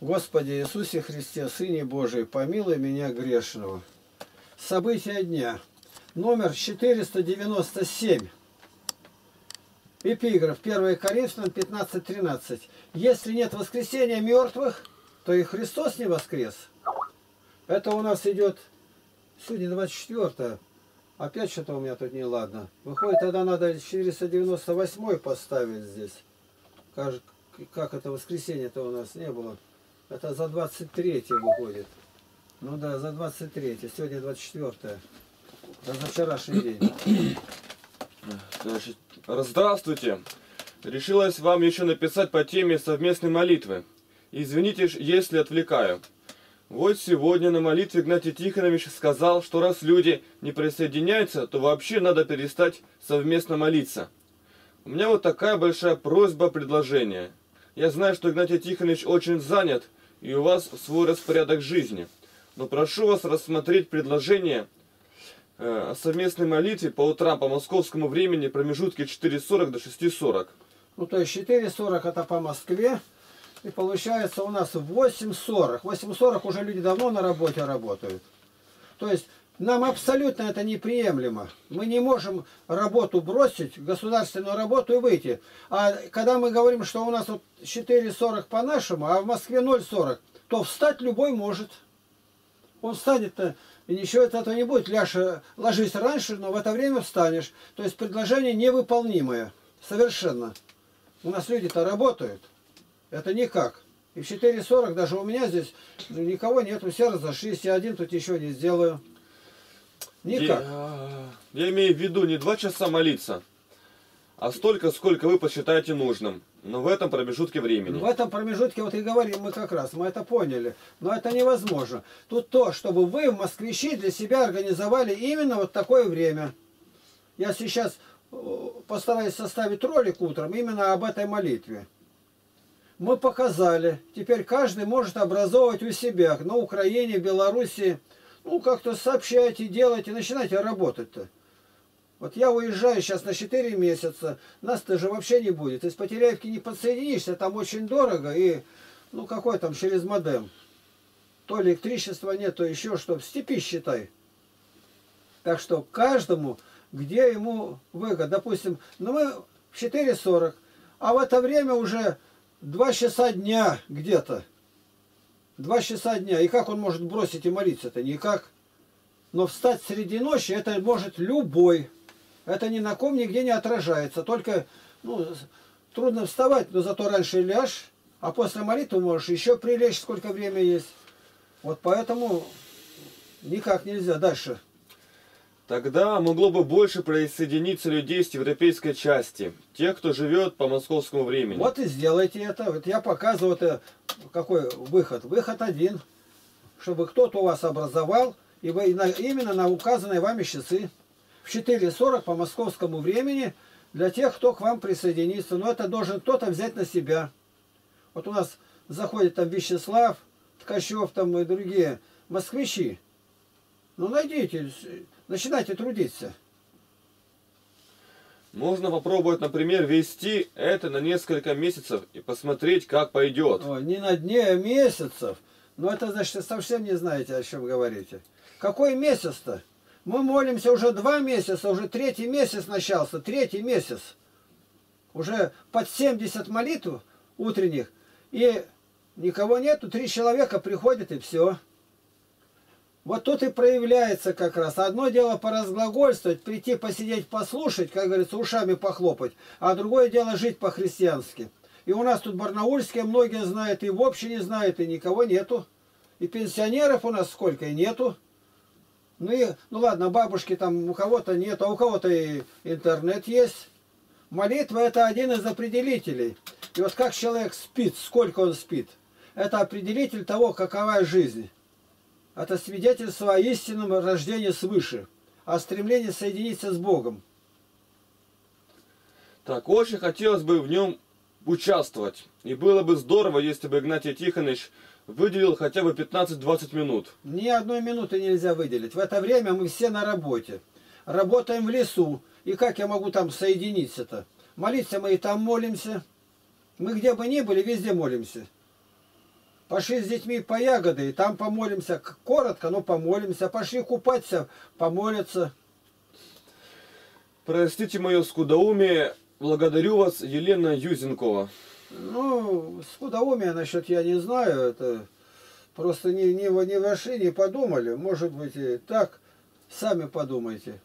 Господи Иисусе Христе, Сыне Божий, помилуй меня грешного. События дня. Номер 497. Эпиграф 1 Коринфянам 15.13. Если нет воскресения мертвых, то и Христос не воскрес. Это у нас идет сегодня 24 Опять что-то у меня тут не ладно. Выходит, тогда надо 498 поставить здесь. Как, как это воскресенье-то у нас не было. Это за 23 выходит. Ну да, за 23 Сегодня 24 -е. за вчерашний день. Значит, здравствуйте. Решилась вам еще написать по теме совместной молитвы. Извините, если отвлекаю. Вот сегодня на молитве Игнатий Тихонович сказал, что раз люди не присоединяются, то вообще надо перестать совместно молиться. У меня вот такая большая просьба, предложение. Я знаю, что Игнатий Тихонович очень занят, и у вас свой распорядок жизни. Но прошу вас рассмотреть предложение э, о совместной молитве по утрам по московскому времени промежутке 4.40 до 6.40. Ну, то есть 4.40 это по Москве, и получается у нас 8.40. 8.40 уже люди давно на работе работают. То есть нам абсолютно это неприемлемо. Мы не можем работу бросить, государственную работу и выйти. А когда мы говорим, что у нас вот 4.40 по-нашему, а в Москве 0.40, то встать любой может. Он встанет-то, и ничего от этого не будет. Ляша, ложись раньше, но в это время встанешь. То есть предложение невыполнимое. Совершенно. У нас люди-то работают. Это никак. И в 4.40 даже у меня здесь ну, никого нету, все разошлись, я один тут еще не сделаю. Никак. Я, я имею в виду не два часа молиться, а столько, сколько вы посчитаете нужным. Но в этом промежутке времени. В этом промежутке, вот и говорим мы как раз, мы это поняли. Но это невозможно. Тут то, чтобы вы, москвичи, для себя организовали именно вот такое время. Я сейчас э, постараюсь составить ролик утром именно об этой молитве мы показали. Теперь каждый может образовывать у себя на Украине, Беларуси. Ну, как-то сообщайте, делайте, начинайте работать-то. Вот я уезжаю сейчас на 4 месяца, нас-то же вообще не будет. Из Потеряевки не подсоединишься, там очень дорого и, ну, какой там через модем. То электричества нет, то еще что, в степи считай. Так что каждому, где ему выгодно. Допустим, ну мы в 4.40, а в это время уже Два часа дня где-то. Два часа дня. И как он может бросить и молиться-то? Никак. Но встать среди ночи это может любой. Это ни на ком нигде не отражается. Только ну, трудно вставать, но зато раньше ляжь, а после молитвы можешь еще прилечь, сколько время есть. Вот поэтому никак нельзя. Дальше. Тогда могло бы больше присоединиться людей с европейской части, тех, кто живет по московскому времени. Вот и сделайте это. Вот я показываю это, какой выход. Выход один, чтобы кто-то у вас образовал, и вы именно на указанные вами часы. В 4.40 по московскому времени для тех, кто к вам присоединится. Но это должен кто-то взять на себя. Вот у нас заходит там Вячеслав, Ткачев там и другие москвичи. Ну найдите начинайте трудиться. Можно попробовать, например, вести это на несколько месяцев и посмотреть, как пойдет. Ой, не на дне а месяцев. Но это значит, совсем не знаете, о чем говорите. Какой месяц-то? Мы молимся уже два месяца, уже третий месяц начался, третий месяц. Уже под 70 молитв утренних. И никого нету, три человека приходят и все. Вот тут и проявляется как раз. Одно дело поразглагольствовать, прийти посидеть, послушать, как говорится, ушами похлопать, а другое дело жить по-христиански. И у нас тут барнаульские многие знают, и в общине знают, и никого нету. И пенсионеров у нас сколько, и нету. Ну, и, ну ладно, бабушки там у кого-то нет, а у кого-то и интернет есть. Молитва это один из определителей. И вот как человек спит, сколько он спит, это определитель того, какова жизнь это свидетельство о истинном рождении свыше, о стремлении соединиться с Богом. Так, очень хотелось бы в нем участвовать. И было бы здорово, если бы Игнатий Тихонович выделил хотя бы 15-20 минут. Ни одной минуты нельзя выделить. В это время мы все на работе. Работаем в лесу. И как я могу там соединиться-то? Молиться мы и там молимся. Мы где бы ни были, везде молимся. Пошли с детьми по ягоды, и там помолимся. Коротко, но помолимся. Пошли купаться, помолятся. Простите мое скудоумие, благодарю вас, Елена Юзенкова. Ну, скудоумие насчет я не знаю. Это просто не, не, не вошли, не подумали. Может быть, и так. Сами подумайте.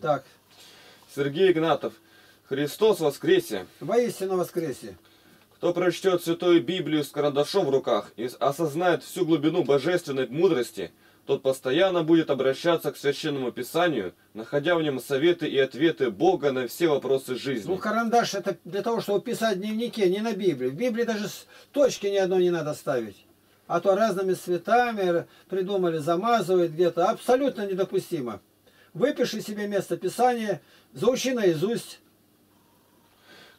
Так, Сергей Игнатов. Христос воскресе! воистину воскресе. Кто прочтет Святую Библию с карандашом в руках и осознает всю глубину божественной мудрости, тот постоянно будет обращаться к Священному Писанию, находя в нем советы и ответы Бога на все вопросы жизни. Ну, карандаш это для того, чтобы писать в дневнике, не на Библии. В Библии даже точки ни одной не надо ставить. А то разными цветами придумали, замазывают где-то. Абсолютно недопустимо. Выпиши себе место Писания, заучи наизусть.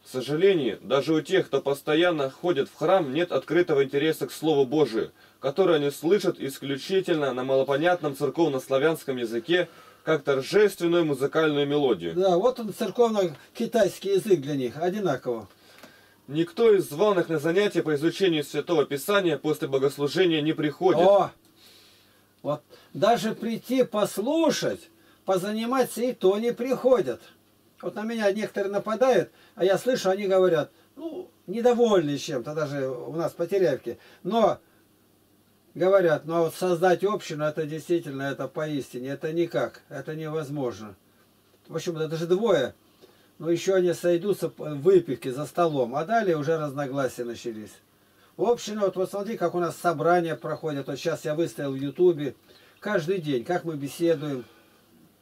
К сожалению, даже у тех, кто постоянно ходит в храм, нет открытого интереса к Слову Божию, которое они слышат исключительно на малопонятном церковно-славянском языке, как торжественную музыкальную мелодию. Да, вот он церковно-китайский язык для них, одинаково. Никто из званых на занятия по изучению Святого Писания после богослужения не приходит. О! Вот даже прийти послушать, позаниматься и то не приходят. Вот на меня некоторые нападают, а я слышу, они говорят, ну, недовольны чем-то даже у нас по Терявке. Но говорят, ну а вот создать общину, это действительно, это поистине, это никак, это невозможно. В общем, это же двое. Но еще они сойдутся в выпивке за столом, а далее уже разногласия начались. Община, вот, вот смотри, как у нас собрания проходят. Вот сейчас я выставил в Ютубе. Каждый день, как мы беседуем.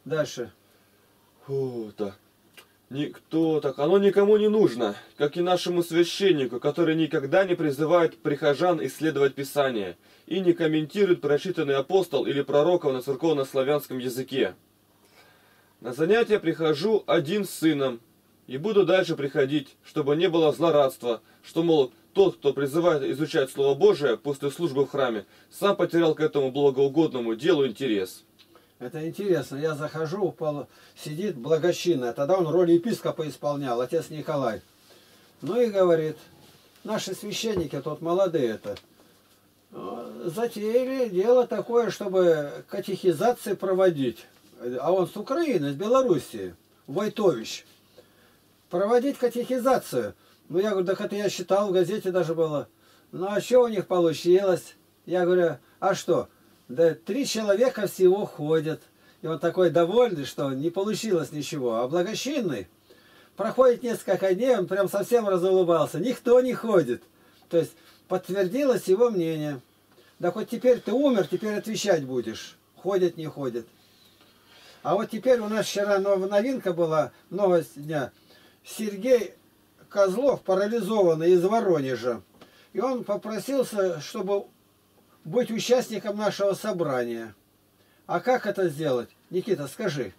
Дальше. Фу, да. Никто так, оно никому не нужно, как и нашему священнику, который никогда не призывает прихожан исследовать Писание и не комментирует прочитанный апостол или пророков на церковно-славянском языке. На занятия прихожу один с сыном и буду дальше приходить, чтобы не было злорадства, что, мол, тот, кто призывает изучать Слово Божие после службы в храме, сам потерял к этому благоугодному делу интерес. Это интересно. Я захожу, сидит благочинный. Тогда он роль епископа исполнял, отец Николай. Ну и говорит, наши священники, тут молодые это, э, затеяли дело такое, чтобы катехизации проводить. А он с Украины, с Белоруссии, Войтович. Проводить катехизацию. Ну, я говорю, так это я считал, в газете даже было. Ну, а что у них получилось? Я говорю, а что? Да три человека всего ходят. И он такой довольный, что не получилось ничего. А благочинный проходит несколько дней, он прям совсем разулыбался. Никто не ходит. То есть подтвердилось его мнение. Да хоть теперь ты умер, теперь отвечать будешь. Ходит, не ходит. А вот теперь у нас вчера нов- новинка была, новость дня. Сергей Козлов парализованный из Воронежа. И он попросился, чтобы быть участником нашего собрания. А как это сделать? Никита, скажи.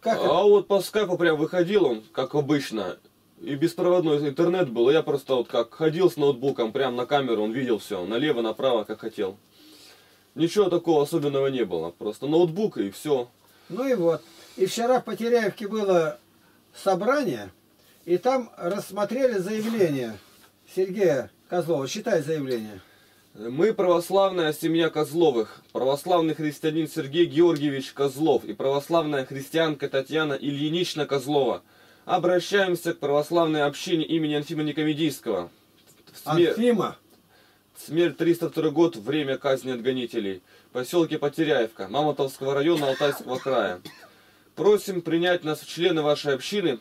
Как это? А вот по скайпу прям выходил он, как обычно, и беспроводной интернет был, и я просто вот как ходил с ноутбуком, прям на камеру, он видел все, налево, направо, как хотел. Ничего такого особенного не было, просто ноутбук и все. Ну и вот. И вчера в Потеряевке было собрание, и там рассмотрели заявление Сергея Козлова. Читай заявление. Мы православная семья Козловых, православный христианин Сергей Георгиевич Козлов и православная христианка Татьяна Ильинична Козлова. Обращаемся к православной общине имени Анфима Никомедийского. Смер- Анфима. Смерть 302 год, время казни от гонителей. Поселке Потеряевка, Мамонтовского района Алтайского края. Просим принять нас в члены вашей общины,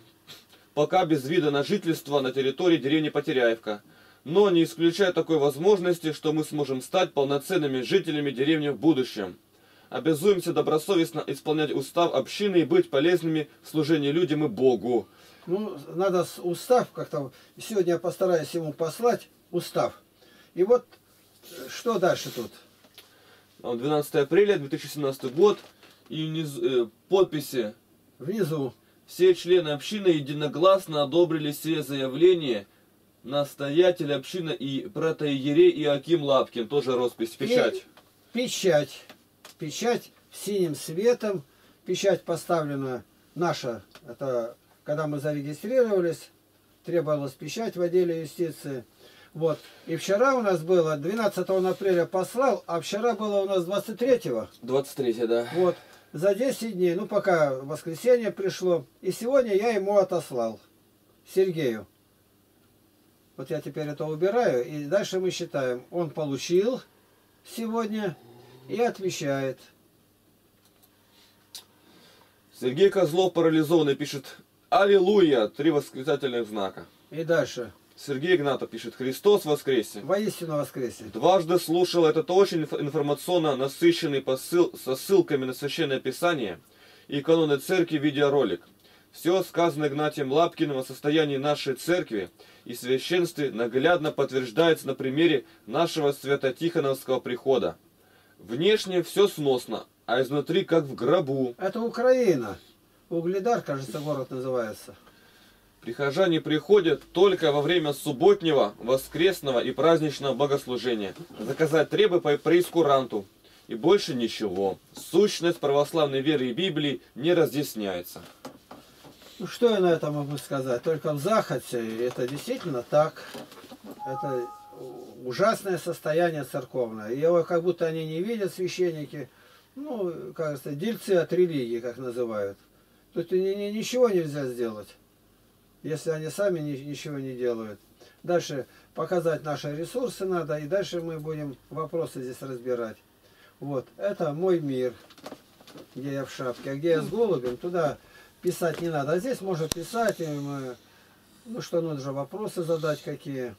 пока без вида на жительство на территории деревни Потеряевка. Но не исключая такой возможности, что мы сможем стать полноценными жителями деревни в будущем. Обязуемся добросовестно исполнять устав общины и быть полезными в служении людям и Богу. Ну, надо устав как-то. Сегодня я постараюсь ему послать устав. И вот э, что дальше тут? А 12 апреля 2017 год и внизу, э, подписи Внизу. Все члены общины единогласно одобрили все заявления настоятель общины и протоиерей Иаким Лапкин, тоже роспись, печать. Печать. Печать синим светом. Печать поставлена наша. Это когда мы зарегистрировались, требовалась печать в отделе юстиции. Вот. И вчера у нас было, 12 апреля послал, а вчера было у нас 23-го. 23 да. Вот. За 10 дней, ну пока воскресенье пришло. И сегодня я ему отослал. Сергею. Вот я теперь это убираю. И дальше мы считаем. Он получил сегодня и отвечает. Сергей Козлов парализованный пишет Аллилуйя, три восклицательных знака. И дальше. Сергей Игнатов пишет Христос воскресе. Воистину воскресе. Дважды слушал этот очень инф- информационно насыщенный посыл со ссылками на Священное Писание и каноны церкви видеоролик. Все сказанное Игнатием Лапкиным о состоянии нашей церкви и священстве наглядно подтверждается на примере нашего свято-тихоновского прихода. Внешне все сносно, а изнутри как в гробу. Это Украина. Угледар, кажется, город называется. Прихожане приходят только во время субботнего, воскресного и праздничного богослужения. Заказать требы по прейскуранту. И больше ничего. Сущность православной веры и Библии не разъясняется. Ну, что я на это могу сказать? Только в Захоте это действительно так. Это ужасное состояние церковное. Его как будто они не видят, священники. Ну, сказать, дельцы от религии, как называют. Тут ни- ни- ничего нельзя сделать, если они сами ни- ничего не делают. Дальше показать наши ресурсы надо, и дальше мы будем вопросы здесь разбирать. Вот, это мой мир, где я в шапке. А где я с голубем, туда писать не надо. А здесь можно писать, и мы, ну что нужно, вопросы задать какие.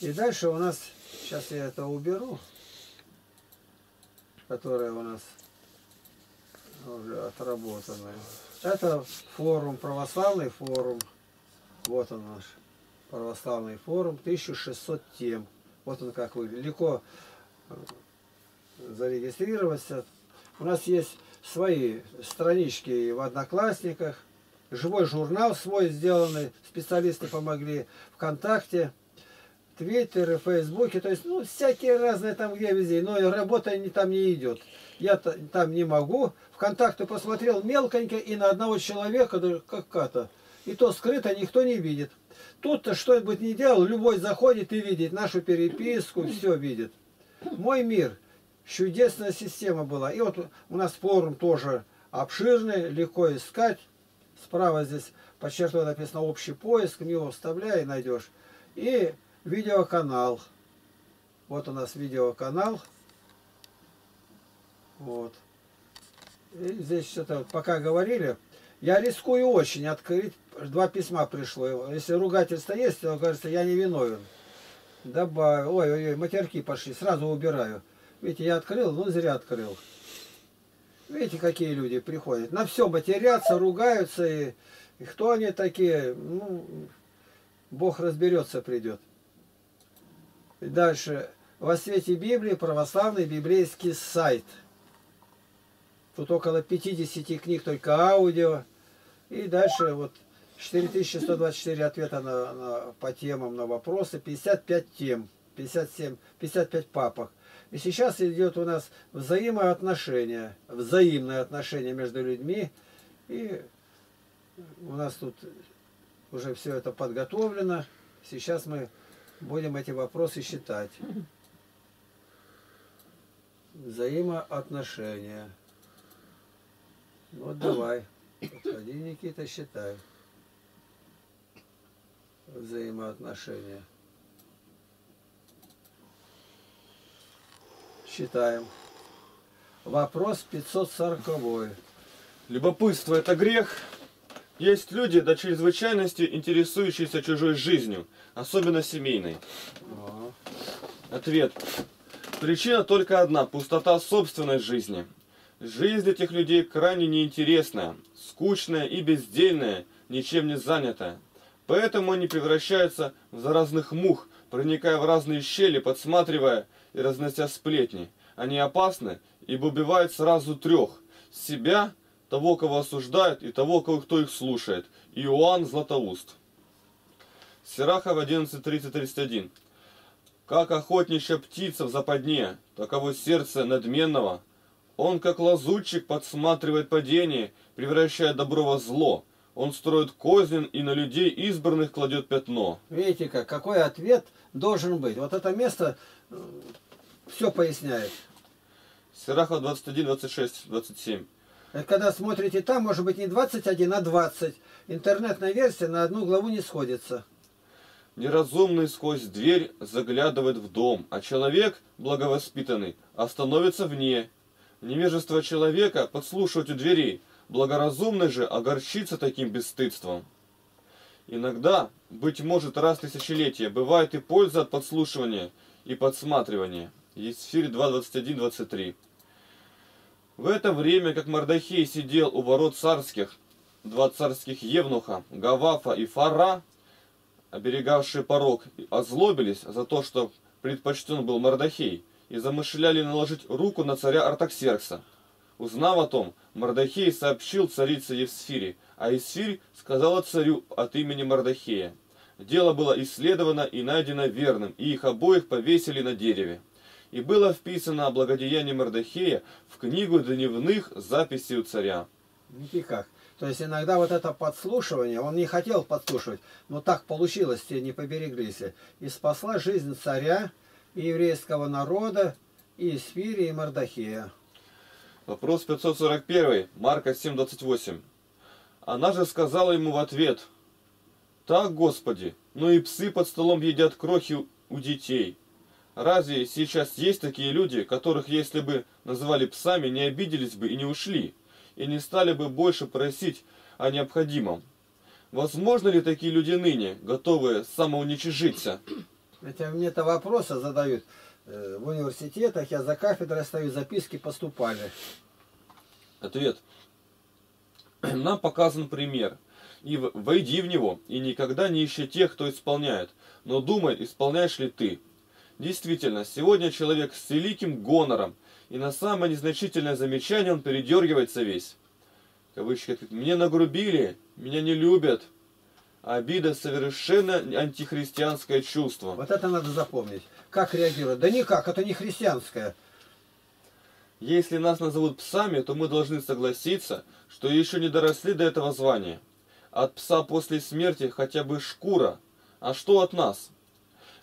И дальше у нас, сейчас я это уберу, которое у нас уже отработанное. Это форум, православный форум. Вот он наш православный форум, 1600 тем. Вот он как выглядит. Легко э, зарегистрироваться. У нас есть свои странички в Одноклассниках, живой журнал свой сделанный, специалисты помогли, ВКонтакте, Твиттере, Фейсбуке, то есть, ну, всякие разные там где везде, но работа не, там не идет. Я та- там не могу. ВКонтакте посмотрел мелконько и на одного человека, даже как-то. И то скрыто никто не видит. Тут-то что бы ни делал, любой заходит и видит нашу переписку, все видит. Мой мир. Чудесная система была. И вот у нас форум тоже обширный, легко искать. Справа здесь подчеркнуто написано общий поиск, мимо вставляй и найдешь. И видеоканал. Вот у нас видеоканал. Вот. И здесь что-то пока говорили. Я рискую очень открыть. Два письма пришло. Если ругательство есть, то кажется, я не виновен. Добавил. Ой, ой, ой, матерки пошли. Сразу убираю. Видите, я открыл, ну зря открыл. Видите, какие люди приходят. На все матерятся, ругаются. И, и кто они такие? Ну, Бог разберется, придет. И дальше. Во свете Библии православный библейский сайт. Тут около 50 книг, только аудио. И дальше вот 4124 ответа на, на- по темам на вопросы, 55 тем, 57, 55 папок. И сейчас идет у нас взаимоотношения, взаимное отношение между людьми. И у нас тут уже все это подготовлено. Сейчас мы будем эти вопросы считать. Взаимоотношения. Вот давай. Подходи, Никита, считай. Взаимоотношения. Считаем. Вопрос 540. Любопытство – это грех. Есть люди до чрезвычайности интересующиеся чужой жизнью, особенно семейной. Ответ. Причина только одна – пустота собственной жизни. Жизнь этих людей крайне неинтересная, скучная и бездельная, ничем не занятая. Поэтому они превращаются в заразных мух, проникая в разные щели, подсматривая и разнося сплетни. Они опасны, ибо убивают сразу трех – себя, того, кого осуждают, и того, кого- кто их слушает. Иоанн Златоуст. Сирахов 11.30.31. Как охотничья птица в западне, таково сердце надменного. Он, как лазутчик, подсматривает падение, превращая добро во зло. Он строит кознен и на людей избранных кладет пятно. Видите, как, какой ответ должен быть. Вот это место все поясняет. Сираха 21, 26, 27. Это когда смотрите там, может быть не 21, а 20. Интернетная версия на одну главу не сходится. Неразумный сквозь дверь заглядывает в дом, а человек, благовоспитанный, остановится вне. Невежество человека подслушивать у дверей, благоразумный же огорчится таким бесстыдством. Иногда, быть может, раз тысячелетие, бывает и польза от подслушивания и подсматривания. Есфирь 2, 21, 23. В это время, как Мардахей сидел у ворот царских, два царских евнуха, Гавафа и Фара, оберегавшие порог, озлобились за то, что предпочтен был Мардахей, и замышляли наложить руку на царя Артаксеркса. Узнав о том, Мардахей сообщил царице Евсфире, а Евсфирь сказала царю от имени Мардахея. Дело было исследовано и найдено верным, и их обоих повесили на дереве. И было вписано о благодеянии Мардахея в книгу дневных записей у царя. Видите как? То есть иногда вот это подслушивание, он не хотел подслушивать, но так получилось, те не побереглись. И спасла жизнь царя и еврейского народа, и Исфири, и Мардахея. Вопрос 541, Марка 7.28. Она же сказала ему в ответ, «Так, Господи, но и псы под столом едят крохи у детей. Разве сейчас есть такие люди, которых, если бы называли псами, не обиделись бы и не ушли, и не стали бы больше просить о необходимом? Возможно ли такие люди ныне, готовые самоуничижиться?» Это мне это вопросы задают э, в университетах, я за кафедрой стою, записки поступали. Ответ. Нам показан пример. И войди в него, и никогда не ищи тех, кто исполняет, но думай, исполняешь ли ты. Действительно, сегодня человек с великим гонором, и на самое незначительное замечание он передергивается весь. Кавычки, мне нагрубили, меня не любят, Обида совершенно антихристианское чувство. Вот это надо запомнить. Как реагировать? Да никак, это не христианское. Если нас назовут псами, то мы должны согласиться, что еще не доросли до этого звания. От пса после смерти хотя бы шкура. А что от нас?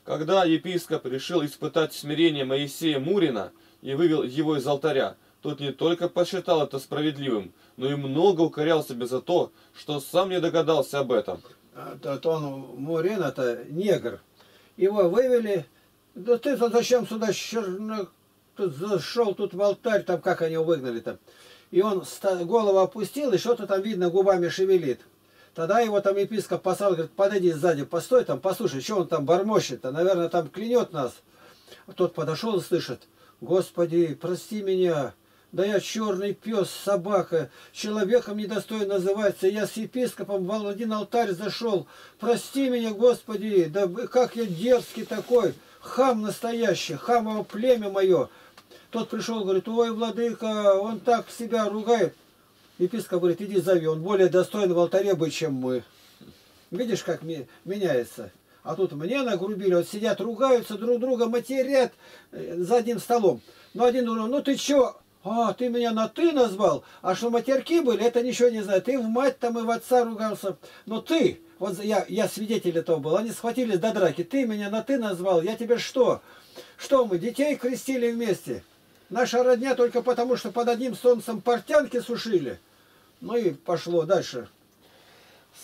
Когда епископ решил испытать смирение Моисея Мурина и вывел его из алтаря, тот не только посчитал это справедливым, но и много укорял себя за то, что сам не догадался об этом. А, то, то он Мурин, это негр. Его вывели. Да ты-то зачем сюда черно... Зашел тут в алтарь, там как они его выгнали там. И он голову опустил, и что-то там видно губами шевелит. Тогда его там епископ послал, говорит, подойди сзади, постой там, послушай, что он там бормочет-то, наверное, там клянет нас. Тот подошел и слышит, Господи, прости меня, да я черный пес, собака, человеком недостоин называется. Я с епископом в один алтарь зашел. Прости меня, Господи, да как я дерзкий такой, хам настоящий, хамово племя мое. Тот пришел, говорит, ой, владыка, он так себя ругает. Епископ говорит, иди зови, он более достоин в алтаре быть, чем мы. Видишь, как меняется? А тут мне нагрубили, вот сидят, ругаются друг друга, матерят э, за одним столом. Ну, один думает, ну ты чё, а, ты меня на ты назвал, а что матерки были, это ничего не знаю. Ты в мать там и в отца ругался. Но ты, вот я, я свидетель этого был, они схватились до драки. Ты меня на ты назвал, я тебе что? Что мы, детей крестили вместе? Наша родня только потому, что под одним солнцем портянки сушили. Ну и пошло дальше.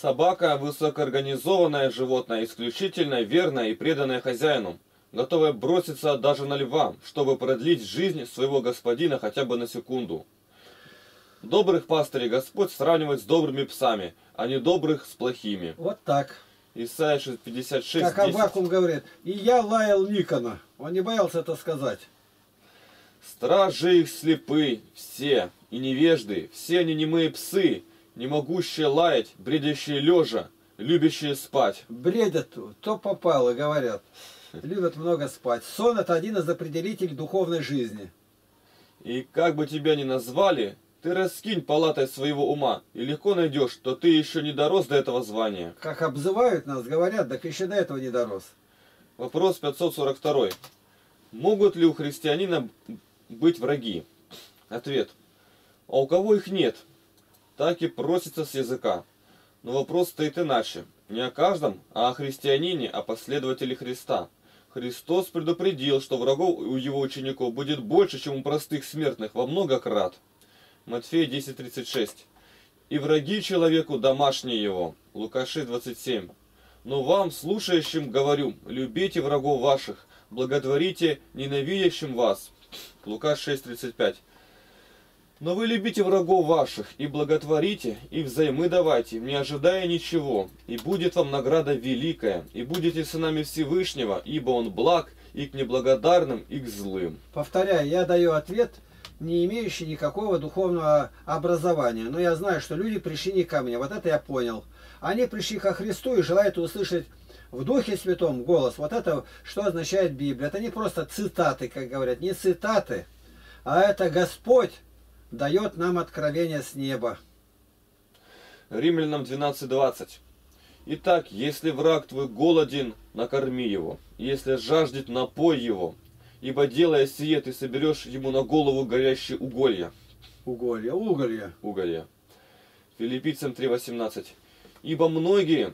Собака – высокоорганизованное животное, исключительно верное и преданное хозяину готовая броситься даже на льва, чтобы продлить жизнь своего господина хотя бы на секунду. Добрых пастырей Господь сравнивает с добрыми псами, а не добрых с плохими. Вот так. Исайя 56, Как Абакум говорит, и я лаял Никона. Он не боялся это сказать. Стражи их слепы, все, и невежды, все они немые псы, не могущие лаять, бредящие лежа, любящие спать. Бредят, то попало, говорят любят много спать. Сон – это один из определителей духовной жизни. И как бы тебя ни назвали, ты раскинь палатой своего ума, и легко найдешь, что ты еще не дорос до этого звания. Как обзывают нас, говорят, так еще до этого не дорос. Вопрос 542. Могут ли у христианина быть враги? Ответ. А у кого их нет? Так и просится с языка. Но вопрос стоит иначе. Не о каждом, а о христианине, о последователе Христа. Христос предупредил, что врагов у его учеников будет больше, чем у простых смертных, во много крат. Матфея 10.36. «И враги человеку домашние его». Лука 6.27. «Но вам, слушающим, говорю, любите врагов ваших, благотворите ненавидящим вас». Лука 6.35. Но вы любите врагов ваших, и благотворите, и взаймы давайте, не ожидая ничего, и будет вам награда великая, и будете сынами Всевышнего, ибо Он благ и к неблагодарным, и к злым. Повторяю, я даю ответ, не имеющий никакого духовного образования, но я знаю, что люди пришли не ко мне, вот это я понял. Они пришли ко Христу и желают услышать в Духе Святом голос. Вот это, что означает Библия. Это не просто цитаты, как говорят, не цитаты, а это Господь дает нам откровение с неба. Римлянам 12.20. Итак, если враг твой голоден, накорми его. Если жаждет, напой его. Ибо делая сие, ты соберешь ему на голову горящие уголья. Уголья, уголья. Уголья. Филиппийцам 3.18. Ибо многие,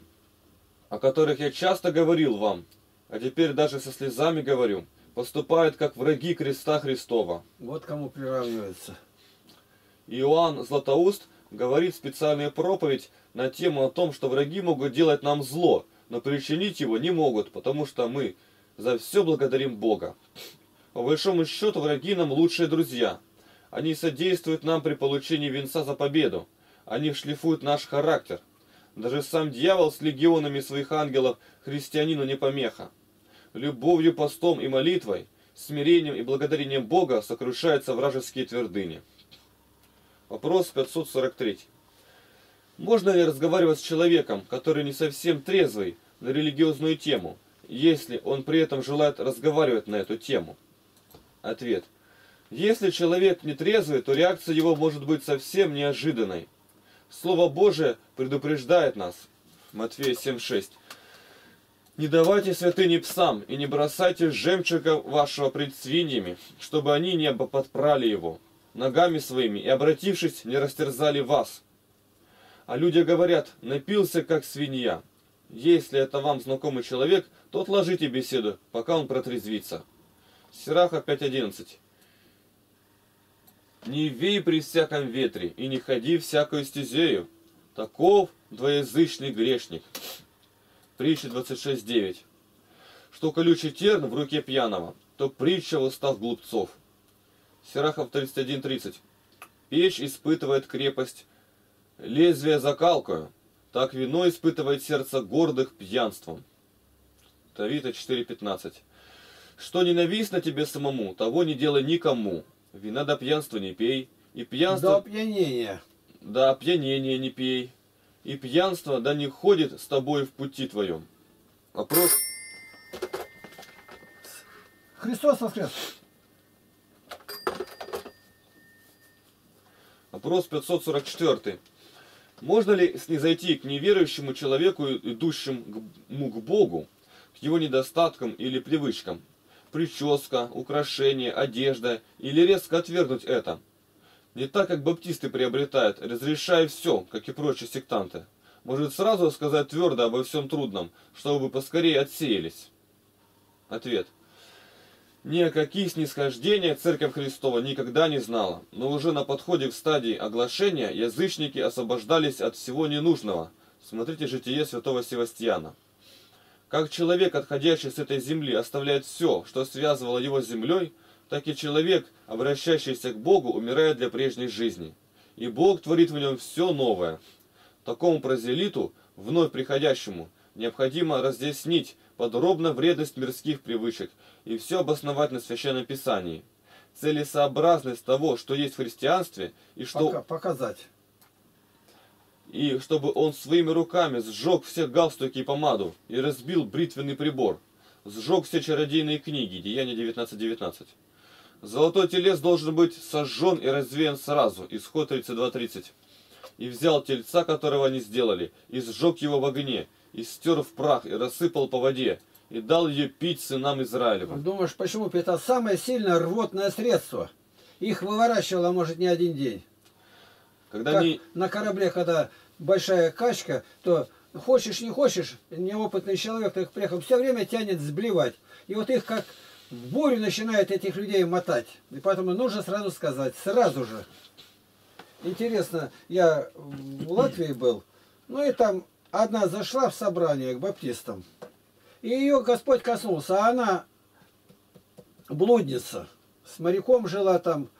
о которых я часто говорил вам, а теперь даже со слезами говорю, поступают как враги креста Христова. Вот кому приравнивается. Иоанн Златоуст говорит специальную проповедь на тему о том, что враги могут делать нам зло, но причинить его не могут, потому что мы за все благодарим Бога. По большому счету враги нам лучшие друзья. Они содействуют нам при получении венца за победу. Они шлифуют наш характер. Даже сам дьявол с легионами своих ангелов христианину не помеха. Любовью, постом и молитвой, смирением и благодарением Бога сокрушаются вражеские твердыни. Вопрос 543. Можно ли разговаривать с человеком, который не совсем трезвый, на религиозную тему, если он при этом желает разговаривать на эту тему? Ответ. Если человек не трезвый, то реакция его может быть совсем неожиданной. Слово Божие предупреждает нас. Матфея 7.6. Не давайте святыни псам и не бросайте жемчуга вашего пред свиньями, чтобы они не подпрали его ногами своими и, обратившись, не растерзали вас. А люди говорят, напился, как свинья. Если это вам знакомый человек, то отложите беседу, пока он протрезвится. Сираха 5.11 Не вей при всяком ветре, и не ходи всякую стезею. Таков двоязычный грешник. Притча 26.9 Что колючий терн в руке пьяного, то притча в глупцов. Сирахов 31.30. Печь испытывает крепость, лезвие закалкою, так вино испытывает сердце гордых пьянством. Тавита 4.15. Что ненавистно тебе самому, того не делай никому. Вина до пьянства не пей, и пьянство... До опьянения. До опьянения не пей, и пьянство да не ходит с тобой в пути твоем. Вопрос... Христос воскрес! Вопрос 544. Можно ли снизойти к неверующему человеку, идущему к Богу, к его недостаткам или привычкам? Прическа, украшение, одежда, или резко отвергнуть это? Не так, как баптисты приобретают, разрешая все, как и прочие сектанты. Может сразу сказать твердо обо всем трудном, чтобы поскорее отсеялись? Ответ. Ни о каких снисхождениях Церковь Христова никогда не знала, но уже на подходе к стадии оглашения язычники освобождались от всего ненужного. Смотрите житие святого Севастьяна. Как человек, отходящий с этой земли, оставляет все, что связывало его с землей, так и человек, обращающийся к Богу, умирает для прежней жизни. И Бог творит в нем все новое. Такому прозелиту, вновь приходящему, необходимо разъяснить подробно вредность мирских привычек и все обосновать на Священном Писании. Целесообразность того, что есть в христианстве, и что... Пока, показать. И чтобы он своими руками сжег все галстуки и помаду, и разбил бритвенный прибор, сжег все чародейные книги, Деяния 19.19. 19. Золотой телес должен быть сожжен и развеян сразу, Исход 32.30. И взял тельца, которого они сделали, и сжег его в огне, и стер в прах, и рассыпал по воде, и дал ее пить сынам Израилевым. Думаешь, почему? Это самое сильное рвотное средство. Их выворачивало, может, не один день. Когда Как они... на корабле, когда большая качка, то хочешь не хочешь, неопытный человек, так приехал, все время тянет сблевать. И вот их как в бурю начинает этих людей мотать. И поэтому нужно сразу сказать, сразу же. Интересно, я в Латвии был, ну и там одна зашла в собрание к баптистам. И ее Господь коснулся, а она блудница. С моряком жила там.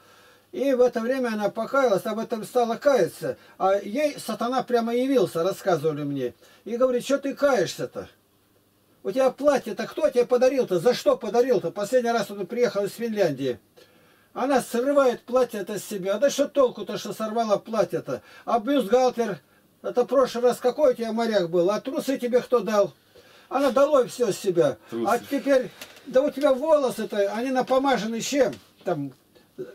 И в это время она покаялась, об этом стала каяться. А ей сатана прямо явился, рассказывали мне. И говорит, что ты каешься-то? У тебя платье-то кто тебе подарил-то? За что подарил-то? Последний раз он приехал из Финляндии. Она срывает платье-то с себя. Да что толку-то, что сорвала платье-то? А бюстгальтер, это в прошлый раз какой у тебя моряк был? А трусы тебе кто дал? Она долой все с себя. Трусы. А теперь, да у тебя волосы-то, они напомажены чем? Там,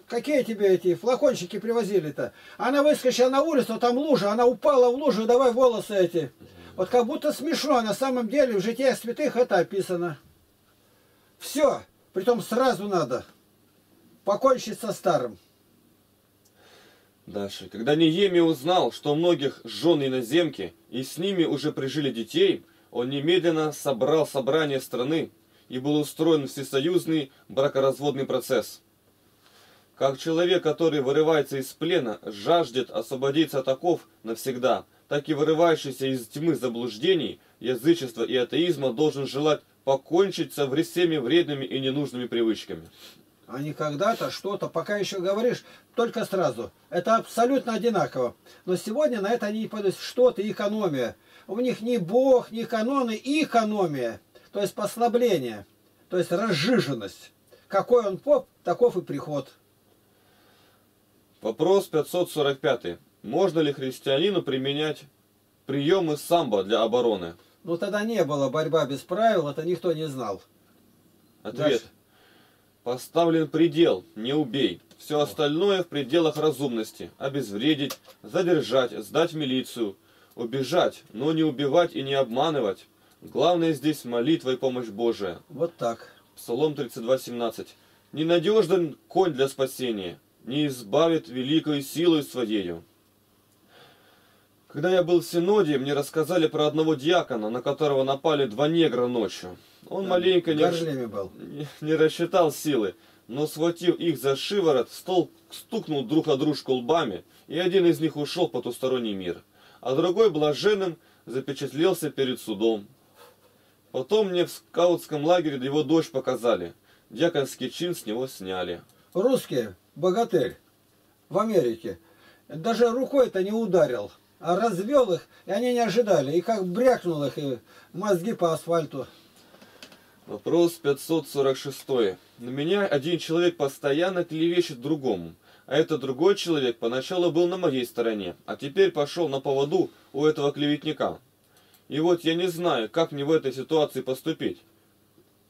какие тебе эти флакончики привозили-то? Она выскочила на улицу, там лужа, она упала в лужу, давай волосы эти. Вот как будто смешно, на самом деле в житии святых это описано. Все, притом сразу надо покончить со старым. Дальше. Когда Неемия узнал, что у многих жен иноземки, и с ними уже прижили детей, он немедленно собрал собрание страны, и был устроен всесоюзный бракоразводный процесс. Как человек, который вырывается из плена, жаждет освободиться от оков навсегда, так и вырывающийся из тьмы заблуждений, язычества и атеизма должен желать покончить со всеми вредными и ненужными привычками. А не когда-то, что-то, пока еще говоришь, только сразу. Это абсолютно одинаково. Но сегодня на это они не пойдут. Что-то экономия. У них ни Бог, ни каноны, экономия. То есть послабление. То есть разжиженность. Какой он поп, таков и приход. Вопрос 545. Можно ли христианину применять приемы самбо для обороны? Ну тогда не было борьба без правил, это никто не знал. Ответ. Дальше. Поставлен предел, не убей. Все остальное в пределах разумности. Обезвредить, задержать, сдать в милицию. Убежать, но не убивать и не обманывать. Главное здесь молитва и помощь Божия. Вот так. Псалом 32:17. Ненадежен конь для спасения, не избавит великой силой своею. Когда я был в Синоде, мне рассказали про одного диакона, на которого напали два негра ночью. Он да, маленько не, был. Не, не рассчитал силы, но схватив их за шиворот, стол стукнул друг о дружку лбами, и один из них ушел в потусторонний мир, а другой блаженным запечатлелся перед судом. Потом мне в скаутском лагере его дочь показали. Дьяконский чин с него сняли. Русские, богатырь, в Америке, даже рукой-то не ударил, а развел их, и они не ожидали. И как брякнул их, и мозги по асфальту. Вопрос 546. На меня один человек постоянно клевещет другому, а этот другой человек поначалу был на моей стороне, а теперь пошел на поводу у этого клеветника. И вот я не знаю, как мне в этой ситуации поступить.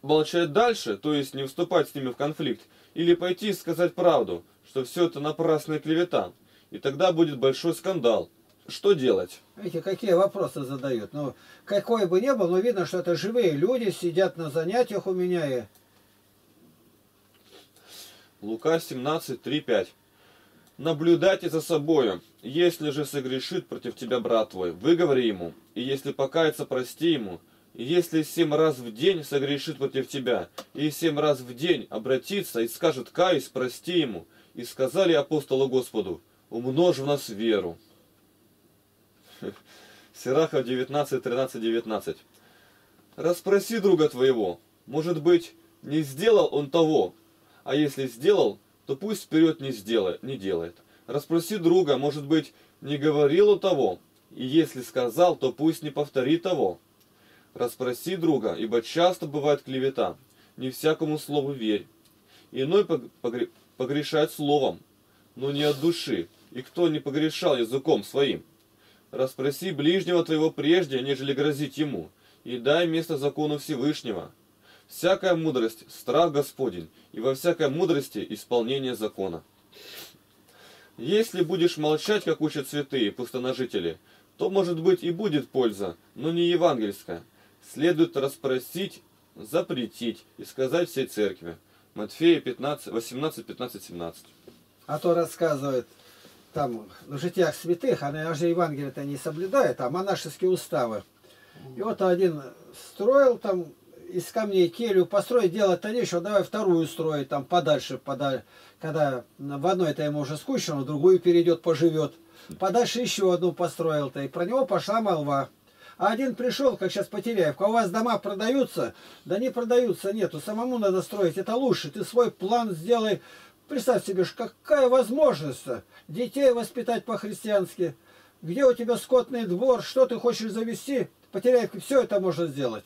Молчать дальше, то есть не вступать с ними в конфликт, или пойти и сказать правду, что все это напрасная клевета, и тогда будет большой скандал, что делать? Видите, какие вопросы задают. Ну, какой бы ни был, но видно, что это живые люди, сидят на занятиях у меня. И... Лука 17, 3, 5. Наблюдайте за собою. Если же согрешит против тебя брат твой, выговори ему. И если покается, прости ему. И если семь раз в день согрешит против тебя, и семь раз в день обратится и скажет «Каюсь, прости ему». И сказали апостолу Господу, умножь в нас веру. Сирахов 19, 13, 19. Распроси друга твоего. Может быть, не сделал он того, а если сделал, то пусть вперед не, сделает, не делает. Распроси друга, может быть, не говорил он того, и если сказал, то пусть не повтори того. Распроси друга, ибо часто бывает клевета. Не всякому слову верь. Иной погрешает словом, но не от души. И кто не погрешал языком своим? Распроси ближнего твоего прежде, нежели грозить ему, и дай место закону Всевышнего. Всякая мудрость – страх Господень, и во всякой мудрости – исполнение закона. Если будешь молчать, как учат святые пустоножители, то, может быть, и будет польза, но не евангельская. Следует расспросить, запретить и сказать всей церкви. Матфея 15, 18, 15, 17. А то рассказывает там в житиях святых, она же Евангелие-то не соблюдает, а монашеские уставы. И вот один строил там из камней келью построить, делать-то нечего, давай вторую строить там подальше, подальше. Когда в одной это ему уже скучно, в другую перейдет, поживет. Подальше еще одну построил-то, и про него пошла молва. А один пришел, как сейчас Потеряев, а у вас дома продаются? Да не продаются, нету, самому надо строить, это лучше. Ты свой план сделай. Представь себе, какая возможность детей воспитать по-христиански. Где у тебя скотный двор, что ты хочешь завести? Потеряев, все это можно сделать.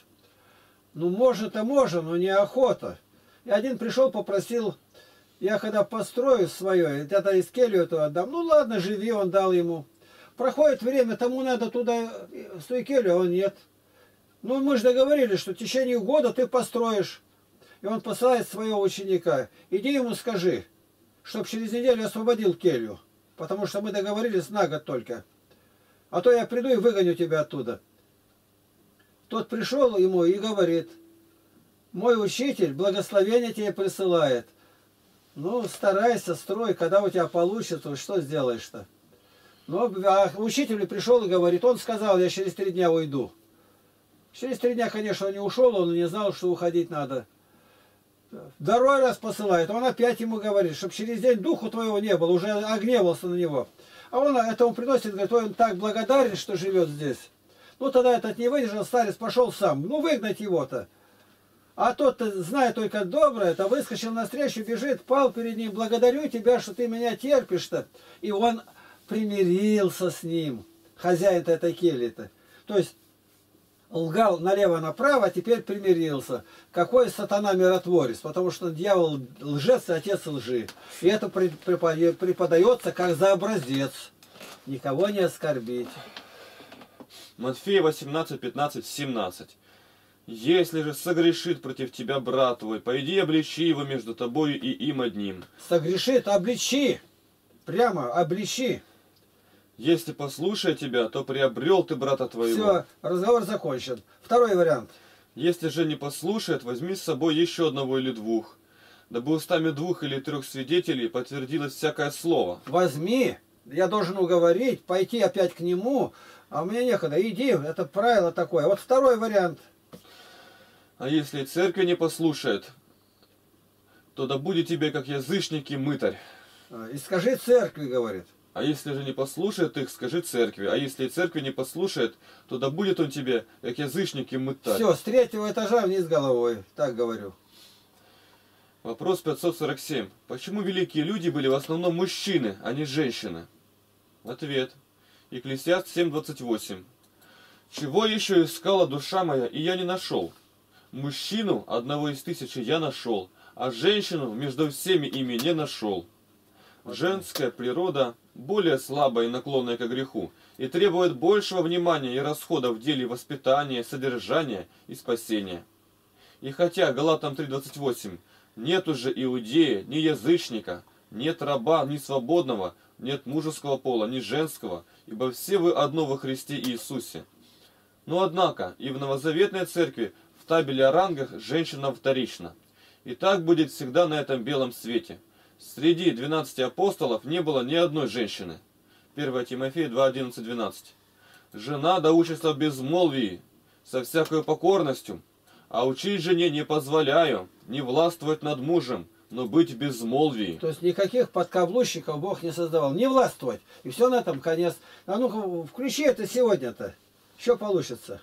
Ну, может-то можно, но неохота. И один пришел, попросил, я когда построю свое, это из келью эту отдам. Ну ладно, живи, он дал ему. Проходит время, тому надо туда, в свою келью, а он нет. Ну, мы же договорились, что в течение года ты построишь. И он посылает своего ученика. Иди ему скажи, чтоб через неделю освободил келью. Потому что мы договорились на год только. А то я приду и выгоню тебя оттуда. Тот пришел ему и говорит, мой учитель благословение тебе присылает. Ну, старайся, строй, когда у тебя получится, что сделаешь-то? Но а учитель пришел и говорит, он сказал, я через три дня уйду. Через три дня, конечно, он не ушел, он не знал, что уходить надо. Второй раз посылает, он опять ему говорит, чтобы через день духу твоего не было, уже огневался на него. А он это он приносит, говорит, он так благодарен, что живет здесь. Ну тогда этот не выдержал, старец пошел сам. Ну выгнать его-то. А тот, зная только доброе, то выскочил на встречу, бежит, пал перед ним, благодарю тебя, что ты меня терпишь-то. И он примирился с ним, хозяин-то этой кельи-то. То есть лгал налево-направо, а теперь примирился. Какой сатана миротворец? Потому что дьявол лжец и отец лжи. И это преподается как за образец. Никого не оскорбить. Матфея 18, 15, 17. Если же согрешит против тебя брат твой, пойди обличи его между тобою и им одним. Согрешит, обличи. Прямо обличи. Если послушает тебя, то приобрел ты брата твоего. Все, разговор закончен. Второй вариант. Если же не послушает, возьми с собой еще одного или двух, дабы устами двух или трех свидетелей подтвердилось всякое слово. Возьми, я должен уговорить, пойти опять к нему, а у меня некогда, иди, это правило такое. Вот второй вариант. А если церковь не послушает, то да будет тебе, как язычник и мытарь. А, и скажи церкви, говорит. А если же не послушает их, скажи церкви. А если и церкви не послушает, то да будет он тебе, как язычник и мытарь. Все, с третьего этажа вниз головой, так говорю. Вопрос 547. Почему великие люди были в основном мужчины, а не женщины? Ответ. Екклесиаст 7.28. Чего еще искала душа моя, и я не нашел? Мужчину, одного из тысячи, я нашел, а женщину между всеми ими не нашел. Женская природа более слабая и наклонная к греху, и требует большего внимания и расхода в деле воспитания, содержания и спасения. И хотя Галатам 3.28 нет уже иудея, ни язычника, нет раба, ни свободного, нет мужеского пола, ни женского, ибо все вы одно во Христе Иисусе. Но однако и в новозаветной церкви в табеле о рангах женщина вторична. И так будет всегда на этом белом свете – Среди 12 апостолов не было ни одной женщины. 1 Тимофея 2, 11, 12. Жена доучится в безмолвии, со всякой покорностью, а учить жене не позволяю, не властвовать над мужем, но быть в безмолвии. То есть никаких подкаблущиков Бог не создавал. Не властвовать. И все на этом конец. А ну-ка, включи это сегодня-то. Что получится?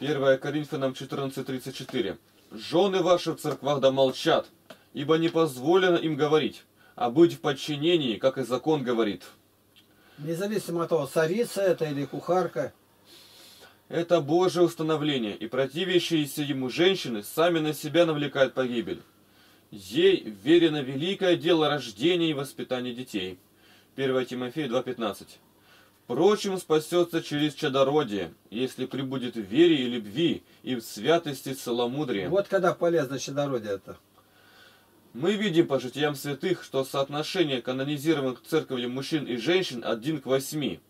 1 Коринфянам 14.34. Жены ваши в церквах да молчат, ибо не позволено им говорить, а быть в подчинении, как и закон говорит. Независимо от того, царица это или кухарка. Это Божье установление, и противящиеся ему женщины сами на себя навлекают погибель. Ей верено великое дело рождения и воспитания детей. 1 Тимофея 2.15 Впрочем, спасется через чадородие, если прибудет в вере и любви, и в святости целомудрия. Вот когда полезно чадородие это. Мы видим по житиям святых, что соотношение канонизированных церковью мужчин и женщин один к восьми.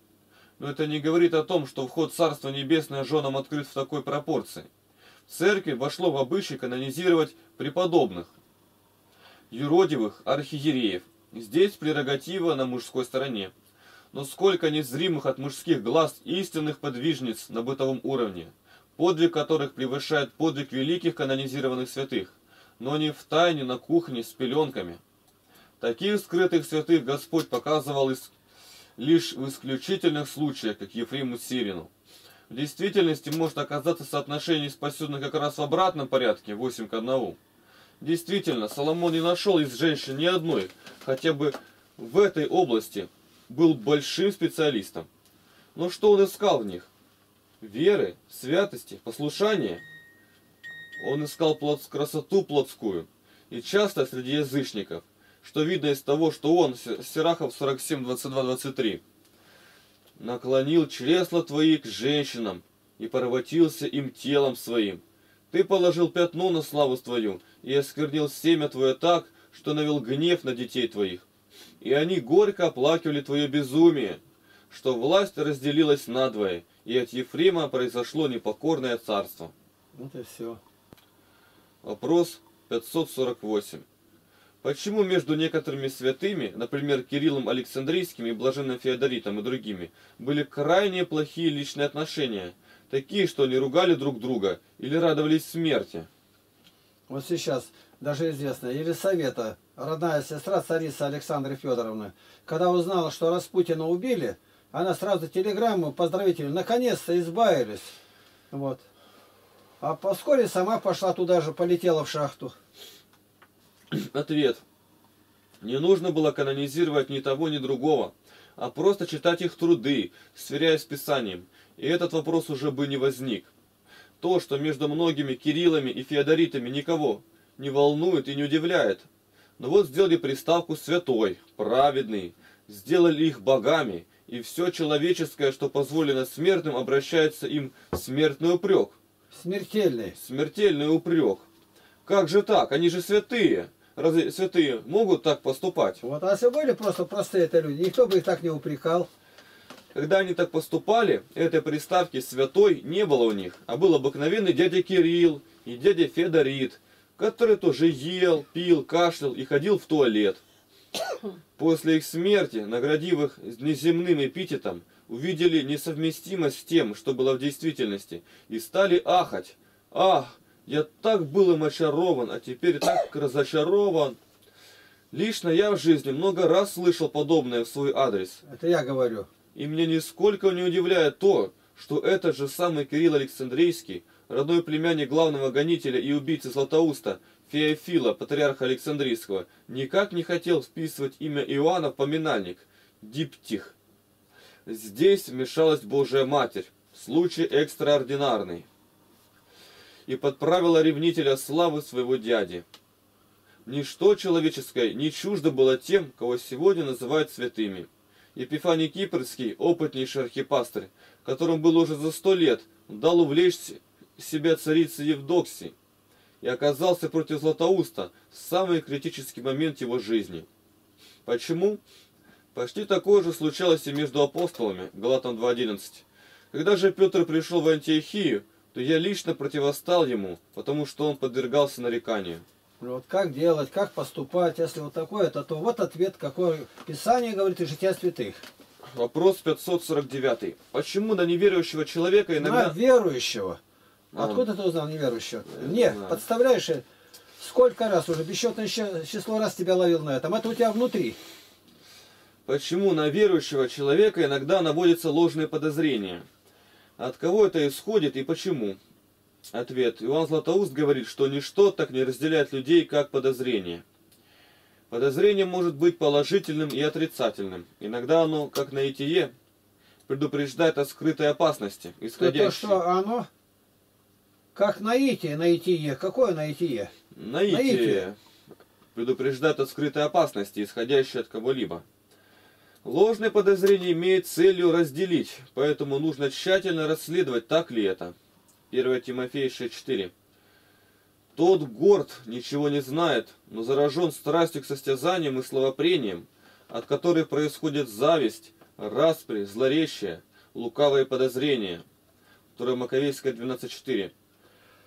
Но это не говорит о том, что вход Царства Небесное женам открыт в такой пропорции. В церкви вошло в обычай канонизировать преподобных, юродивых архиереев. Здесь прерогатива на мужской стороне. но сколько незримых от мужских глаз истинных подвижниц на бытовом уровне, подвиг которых превышает подвиг великих канонизированных святых, но не в тайне на кухне с пеленками. Таких скрытых святых Господь показывал лишь в исключительных случаях, как Ефрему Сирину. В действительности может оказаться соотношение спасенных как раз в обратном порядке, 8 к 1. Действительно, Соломон не нашел из женщин ни одной, хотя бы в этой области был большим специалистом. Но что он искал в них? Веры, святости, послушания. Он искал плод, красоту плотскую. И часто среди язычников, что видно из того, что он, Сирахов 47, 22, 23, наклонил чресла твои к женщинам и порватился им телом своим. Ты положил пятно на славу твою и осквернил семя твое так, что навел гнев на детей твоих. И они горько оплакивали твое безумие, что власть разделилась надвое, и от Ефрема произошло непокорное царство. Вот и все. Вопрос 548. Почему между некоторыми святыми, например, Кириллом Александрийским и Блаженным Феодоритом и другими, были крайне плохие личные отношения, такие, что они ругали друг друга или радовались смерти? Вот сейчас даже известно, Елисавета, родная сестра царицы Александры Федоровны, когда узнала, что Распутина убили, она сразу телеграмму поздравителю, наконец-то избавились. Вот. А вскоре сама пошла туда же, полетела в шахту. Ответ. Не нужно было канонизировать ни того, ни другого, а просто читать их труды, сверяясь с Писанием, и этот вопрос уже бы не возник. То, что между многими Кириллами и Феодоритами никого не волнует и не удивляет. Но вот сделали приставку «святой», «праведный», сделали их богами, и все человеческое, что позволено смертным, обращается им в смертный упрек. Смертельный. Смертельный упрек. Как же так? Они же святые. Разве святые могут так поступать? Вот, а если были просто простые это люди, никто бы их так не упрекал. Когда они так поступали, этой приставки «святой» не было у них, а был обыкновенный дядя Кирилл и дядя Федорит, который тоже ел, пил, кашлял и ходил в туалет. После их смерти, наградив их неземным эпитетом, увидели несовместимость с тем, что было в действительности, и стали ахать. Ах, я так был им очарован, а теперь так разочарован. Лично я в жизни много раз слышал подобное в свой адрес. Это я говорю. И меня нисколько не удивляет то, что этот же самый Кирилл Александрийский, родной племянник главного гонителя и убийцы Златоуста, Феофила, патриарха Александрийского, никак не хотел вписывать имя Иоанна в поминальник, диптих. Здесь вмешалась Божья Матерь, случай экстраординарный и подправила ревнителя славы своего дяди. Ничто человеческое не чуждо было тем, кого сегодня называют святыми. Епифаний Кипрский, опытнейший архипастырь, которому было уже за сто лет, дал увлечь себя царице Евдоксии и оказался против Златоуста в самый критический момент его жизни. Почему? Почти такое же случалось и между апостолами, Галатам 2.11. Когда же Петр пришел в Антиохию, то я лично противостал ему, потому что он подвергался нареканию. Вот как делать, как поступать, если вот такое, то, вот ответ, какой Писание говорит и жития святых. Вопрос 549. Почему на неверующего человека иногда... На верующего. А. Откуда ты узнал неверующего? Не, знаю. подставляешь, сколько раз уже, бесчетное число раз тебя ловил на этом. Это у тебя внутри. Почему на верующего человека иногда наводятся ложные подозрения? От кого это исходит и почему? Ответ. Иоанн Златоуст говорит, что ничто так не разделяет людей, как подозрение. Подозрение может быть положительным и отрицательным. Иногда оно, как наитие, предупреждает о скрытой опасности, исходящей. что оно, как наитие, наитие. Какое наитие? Наитие Наитие. предупреждает о скрытой опасности, исходящей от кого-либо. Ложное подозрение имеет целью разделить, поэтому нужно тщательно расследовать, так ли это. 1 Тимофея 6.4 Тот горд, ничего не знает, но заражен страстью к состязаниям и словопрениям, от которых происходит зависть, распри, злоречие, лукавые подозрения. 2 Маковейская 12.4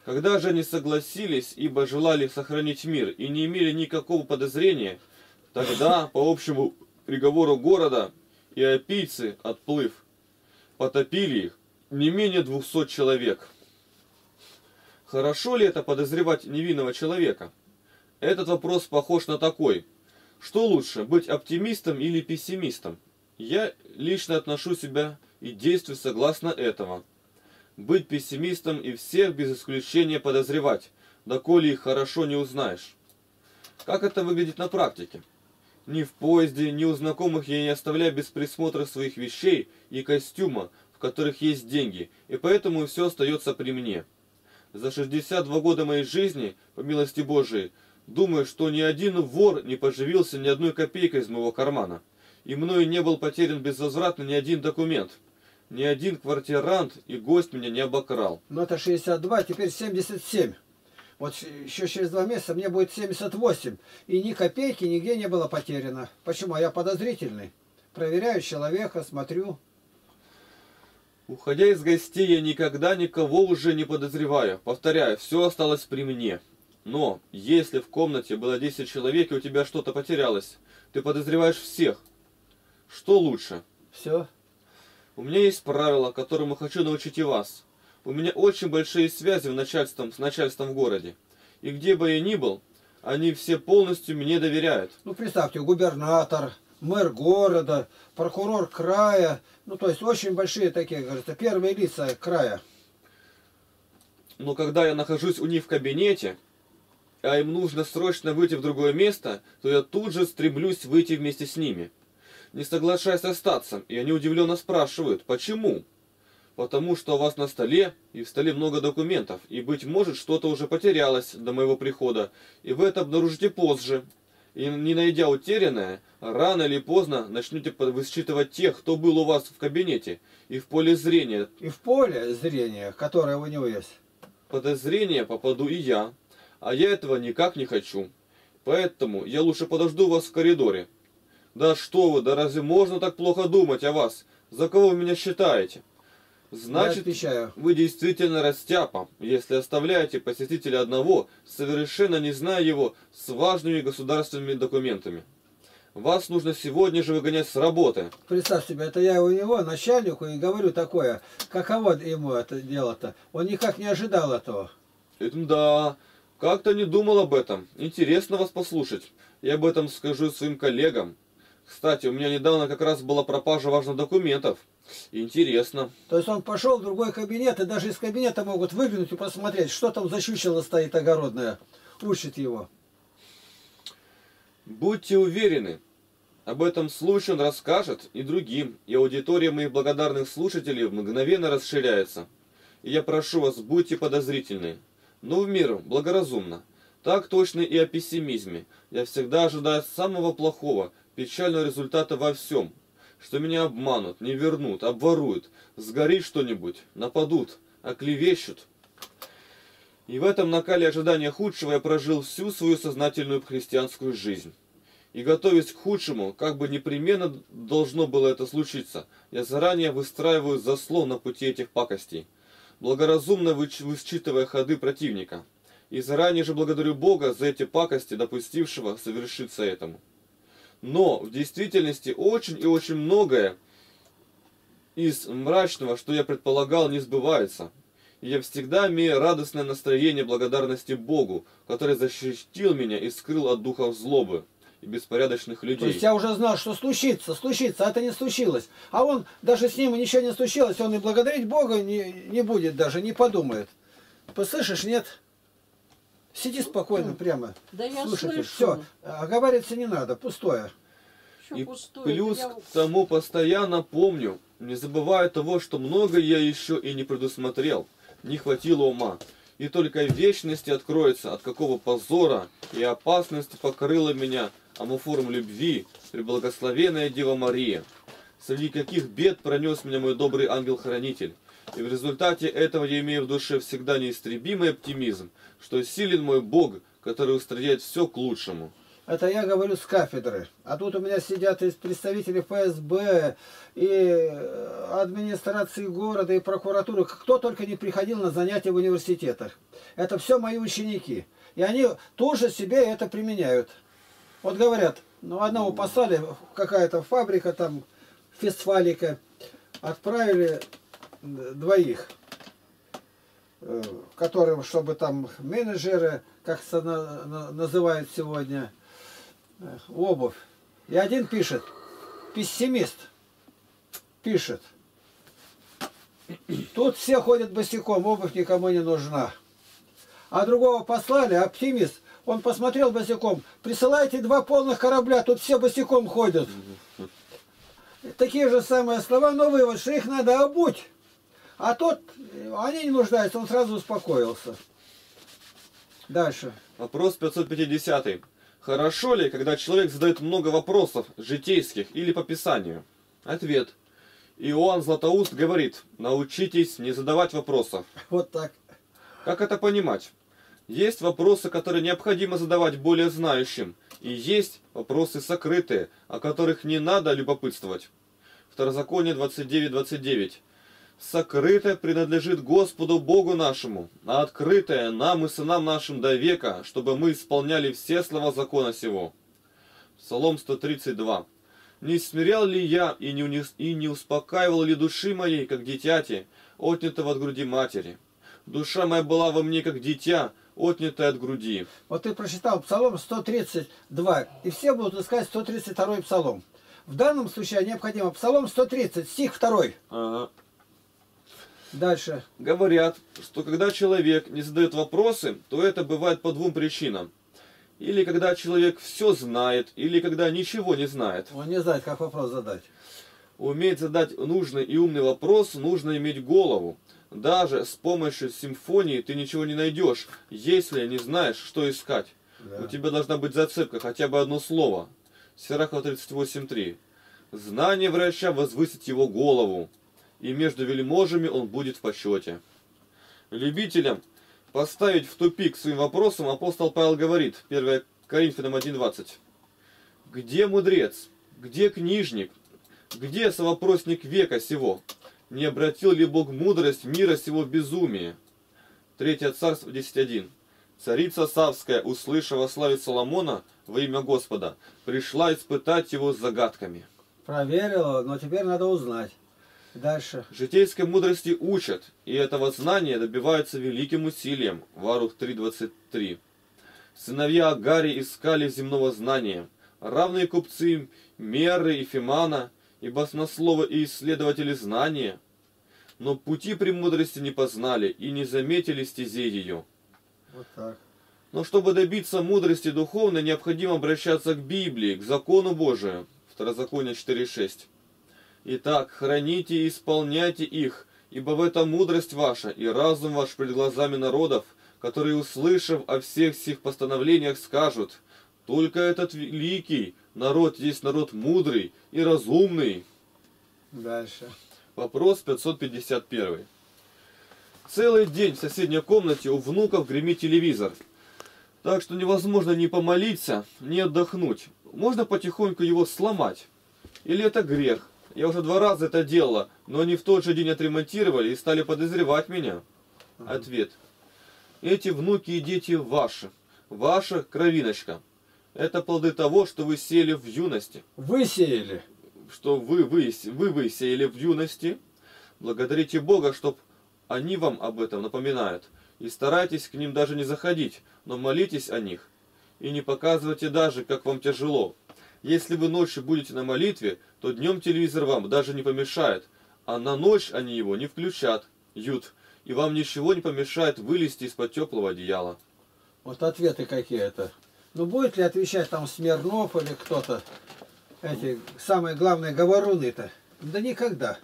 когда же они согласились, ибо желали сохранить мир и не имели никакого подозрения, тогда, по общему приговору города и опийцы, отплыв, потопили их не менее двухсот человек. Хорошо ли это подозревать невинного человека? Этот вопрос похож на такой. Что лучше, быть оптимистом или пессимистом? Я лично отношу себя и действую согласно этого. Быть пессимистом и всех без исключения подозревать, доколе их хорошо не узнаешь. Как это выглядит на практике? Ни в поезде, ни у знакомых я не оставляю без присмотра своих вещей и костюма, в которых есть деньги, и поэтому все остается при мне. За 62 года моей жизни, по милости Божией, думаю, что ни один вор не поживился ни одной копейкой из моего кармана, и мною не был потерян безвозвратно ни один документ. Ни один квартирант и гость меня не обокрал. Ну это 62, теперь 77. Вот еще через два месяца мне будет 78. И ни копейки нигде не было потеряно. Почему? А я подозрительный. Проверяю человека, смотрю. Уходя из гостей, я никогда никого уже не подозреваю. Повторяю, все осталось при мне. Но, если в комнате было 10 человек и у тебя что-то потерялось, ты подозреваешь всех. Что лучше? Все. У меня есть правило, которому хочу научить и вас. У меня очень большие связи в начальством, с начальством в городе. И где бы я ни был, они все полностью мне доверяют. Ну, представьте, губернатор, мэр города, прокурор края. Ну, то есть очень большие такие, говорится, первые лица края. Но когда я нахожусь у них в кабинете, а им нужно срочно выйти в другое место, то я тут же стремлюсь выйти вместе с ними. Не соглашаясь остаться, и они удивленно спрашивают, почему? Потому что у вас на столе, и в столе много документов, и, быть может, что-то уже потерялось до моего прихода, и вы это обнаружите позже. И не найдя утерянное, рано или поздно начнете высчитывать тех, кто был у вас в кабинете, и в поле зрения. И в поле зрения, которое у него есть. Подозрение попаду и я, а я этого никак не хочу. Поэтому я лучше подожду вас в коридоре. Да что вы, да разве можно так плохо думать о вас? За кого вы меня считаете? Значит, вы действительно растяпа, если оставляете посетителя одного, совершенно не зная его, с важными государственными документами. Вас нужно сегодня же выгонять с работы. Представь себе, это я у него, начальнику, и говорю такое. Каково ему это дело-то? Он никак не ожидал этого. Да, как-то не думал об этом. Интересно вас послушать. Я об этом скажу своим коллегам. Кстати, у меня недавно как раз была пропажа важных документов. Интересно. То есть он пошел в другой кабинет, и даже из кабинета могут выглянуть и посмотреть, что там за чучело стоит огородное. Учит его. Будьте уверены, об этом случае он расскажет и другим, и аудитория моих благодарных слушателей мгновенно расширяется. И я прошу вас, будьте подозрительны, но в меру, благоразумно. Так точно и о пессимизме. Я всегда ожидаю самого плохого, печального результата во всем, что меня обманут, не вернут, обворуют, сгорит что-нибудь, нападут, оклевещут. И в этом накале ожидания худшего я прожил всю свою сознательную христианскую жизнь. И готовясь к худшему, как бы непременно должно было это случиться, я заранее выстраиваю заслон на пути этих пакостей, благоразумно высчитывая ходы противника. И заранее же благодарю Бога за эти пакости, допустившего совершиться этому. Но в действительности очень и очень многое из мрачного, что я предполагал, не сбывается. И я всегда имею радостное настроение благодарности Богу, который защитил меня и скрыл от духов злобы и беспорядочных людей. То есть я уже знал, что случится, случится, а это не случилось. А он, даже с ним ничего не случилось, он и благодарить Бога не, не будет даже, не подумает. Послышишь, нет? Сиди спокойно прямо. Да я Слушайте, слышу. все, оговариваться не надо, пустое. И пустое? плюс Я- к тому постоянно помню, не забывая того, что много я еще и не предусмотрел, не хватило ума. И только вечности откроется, от какого позора и опасности покрыла меня амофором любви, преблагословенная Дева Мария. Среди каких бед пронес меня мой добрый ангел-хранитель. И в результате этого я имею в душе всегда неистребимый оптимизм, что силен мой Бог, который устрояет все к лучшему. Это я говорю с кафедры. А тут у меня сидят и представители ФСБ, и э, администрации города, и прокуратуры. Кто только не приходил на занятия в университетах. Это все мои ученики. И они тоже себе это применяют. Вот говорят, ну одного послали, какая-то фабрика там, Фестфалика. Отправили двоих, э, которым, чтобы там менеджеры, как называют сегодня, э, обувь. И один пишет, пессимист, пишет. Тут все ходят босиком, обувь никому не нужна. А другого послали, оптимист, он посмотрел босиком, присылайте два полных корабля, тут все босиком ходят. Такие же самые слова, но вывод, что их надо обуть. А тот, они не нуждаются, он сразу успокоился. Дальше. Вопрос 550. Хорошо ли, когда человек задает много вопросов, житейских или по Писанию? Ответ. Иоанн Златоуст говорит, научитесь не задавать вопросов. Вот так. Как это понимать? Есть вопросы, которые необходимо задавать более знающим, и есть вопросы сокрытые, о которых не надо любопытствовать. Второзаконие 29.29. 29. Сокрытое принадлежит Господу Богу нашему, а открытое нам и сынам нашим до века, чтобы мы исполняли все слова закона сего. Псалом 132. Не смирял ли я и не, унес, и не успокаивал ли души моей, как дитяти, отнятого от груди матери? Душа моя была во мне, как дитя, отнятое от груди. Вот ты прочитал Псалом 132, и все будут искать 132 Псалом. В данном случае необходимо Псалом 130, стих 2. Ага. Дальше. Говорят, что когда человек не задает вопросы, то это бывает по двум причинам. Или когда человек все знает, или когда ничего не знает. Он не знает, как вопрос задать. Уметь задать нужный и умный вопрос, нужно иметь голову. Даже с помощью симфонии ты ничего не найдешь, если не знаешь, что искать. Да. У тебя должна быть зацепка, хотя бы одно слово. Сирахов 38.3. Знание врача возвысит его голову и между вельможами он будет в почете. Любителям поставить в тупик своим вопросом апостол Павел говорит, 1 Коринфянам 1.20. Где мудрец? Где книжник? Где совопросник века сего? Не обратил ли Бог мудрость мира сего безумие? Третье царство 10.1. Царица Савская, услышав славить Соломона во имя Господа, пришла испытать его загадками. Проверила, но теперь надо узнать. Дальше. Житейской мудрости учат, и этого знания добиваются великим усилием. Варух 3.23. Сыновья Агари искали земного знания, равные купцы Меры и Фимана, и баснословы и исследователи знания. Но пути премудрости не познали и не заметили стезей ее. Вот так. Но чтобы добиться мудрости духовной, необходимо обращаться к Библии, к закону Божию. Второзаконие 4.6. Итак, храните и исполняйте их, ибо в этом мудрость ваша и разум ваш пред глазами народов, которые, услышав о всех сих постановлениях, скажут, только этот великий народ есть народ мудрый и разумный. Дальше. Вопрос 551. Целый день в соседней комнате у внуков гремит телевизор. Так что невозможно ни помолиться, ни отдохнуть. Можно потихоньку его сломать. Или это грех? Я уже два раза это делала, но они в тот же день отремонтировали и стали подозревать меня. Ответ. Эти внуки и дети ваши. Ваша кровиночка. Это плоды того, что вы сеяли в юности. Высеяли. Что вы, вы, вы высеяли в юности. Благодарите Бога, чтоб они вам об этом напоминают. И старайтесь к ним даже не заходить, но молитесь о них. И не показывайте даже, как вам тяжело. Если вы ночью будете на молитве, то днем телевизор вам даже не помешает, а на ночь они его не включат, ют, и вам ничего не помешает вылезти из-под теплого одеяла. Вот ответы какие-то. Ну будет ли отвечать там Смирнов или кто-то, эти самые главные говоруны-то? Да никогда.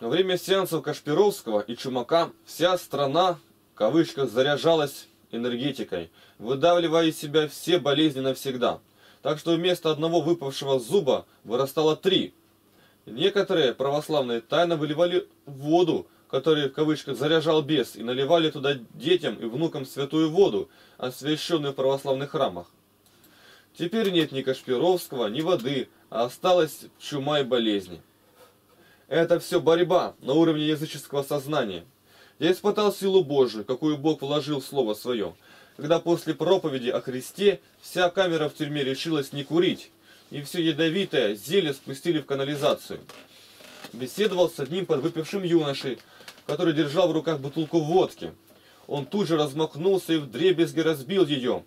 Во время сеансов Кашпировского и Чумака вся страна, в кавычках, заряжалась энергетикой, выдавливая из себя все болезни навсегда – так что вместо одного выпавшего зуба вырастало три. Некоторые православные тайно выливали воду, которую в кавычках заряжал бес, и наливали туда детям и внукам святую воду, освященную в православных храмах. Теперь нет ни Кашпировского, ни воды, а осталась чума и болезни. Это все борьба на уровне языческого сознания. Я испытал силу Божию, какую Бог вложил в Слово Свое – когда после проповеди о Христе вся камера в тюрьме решилась не курить, и все ядовитое зелье спустили в канализацию. Беседовал с одним подвыпившим юношей, который держал в руках бутылку водки. Он тут же размахнулся и вдребезги разбил ее.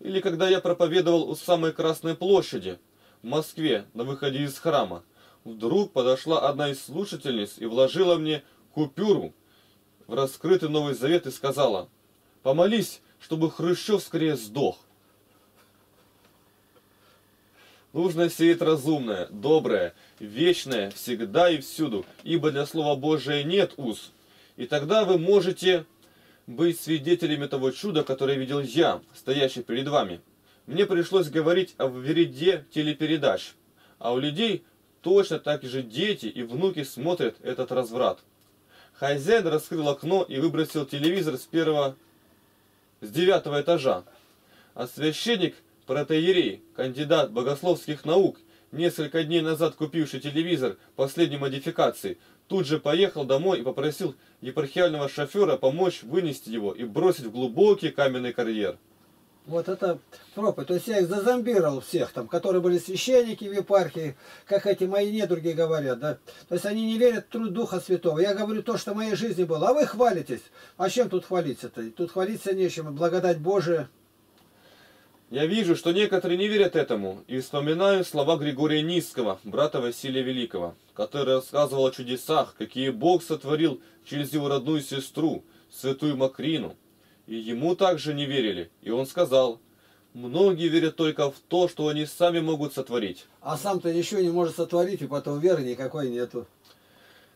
Или когда я проповедовал у самой Красной площади, в Москве, на выходе из храма, вдруг подошла одна из слушательниц и вложила мне купюру в раскрытый Новый Завет и сказала, «Помолись, чтобы Хрущев скорее сдох». Нужно сеять разумное, доброе, вечное, всегда и всюду, ибо для Слова Божия нет уз. И тогда вы можете быть свидетелями того чуда, которое видел я, стоящий перед вами. Мне пришлось говорить о вреде телепередач, а у людей точно так же дети и внуки смотрят этот разврат. Хозяин раскрыл окно и выбросил телевизор с первого, с девятого этажа. А священник протеерей, кандидат богословских наук, несколько дней назад купивший телевизор последней модификации, тут же поехал домой и попросил епархиального шофера помочь вынести его и бросить в глубокий каменный карьер. Вот это проповедь. То есть я их зазомбировал всех там, которые были священники в епархии, как эти мои недруги говорят, да. То есть они не верят в труд Духа Святого. Я говорю то, что в моей жизни было. А вы хвалитесь. А чем тут хвалиться-то? Тут хвалиться нечем. Благодать Божия. Я вижу, что некоторые не верят этому, и вспоминаю слова Григория Низкого, брата Василия Великого, который рассказывал о чудесах, какие Бог сотворил через его родную сестру, святую Макрину. И ему также не верили, и он сказал, многие верят только в то, что они сами могут сотворить. А сам-то ничего не может сотворить, и потом веры никакой нету.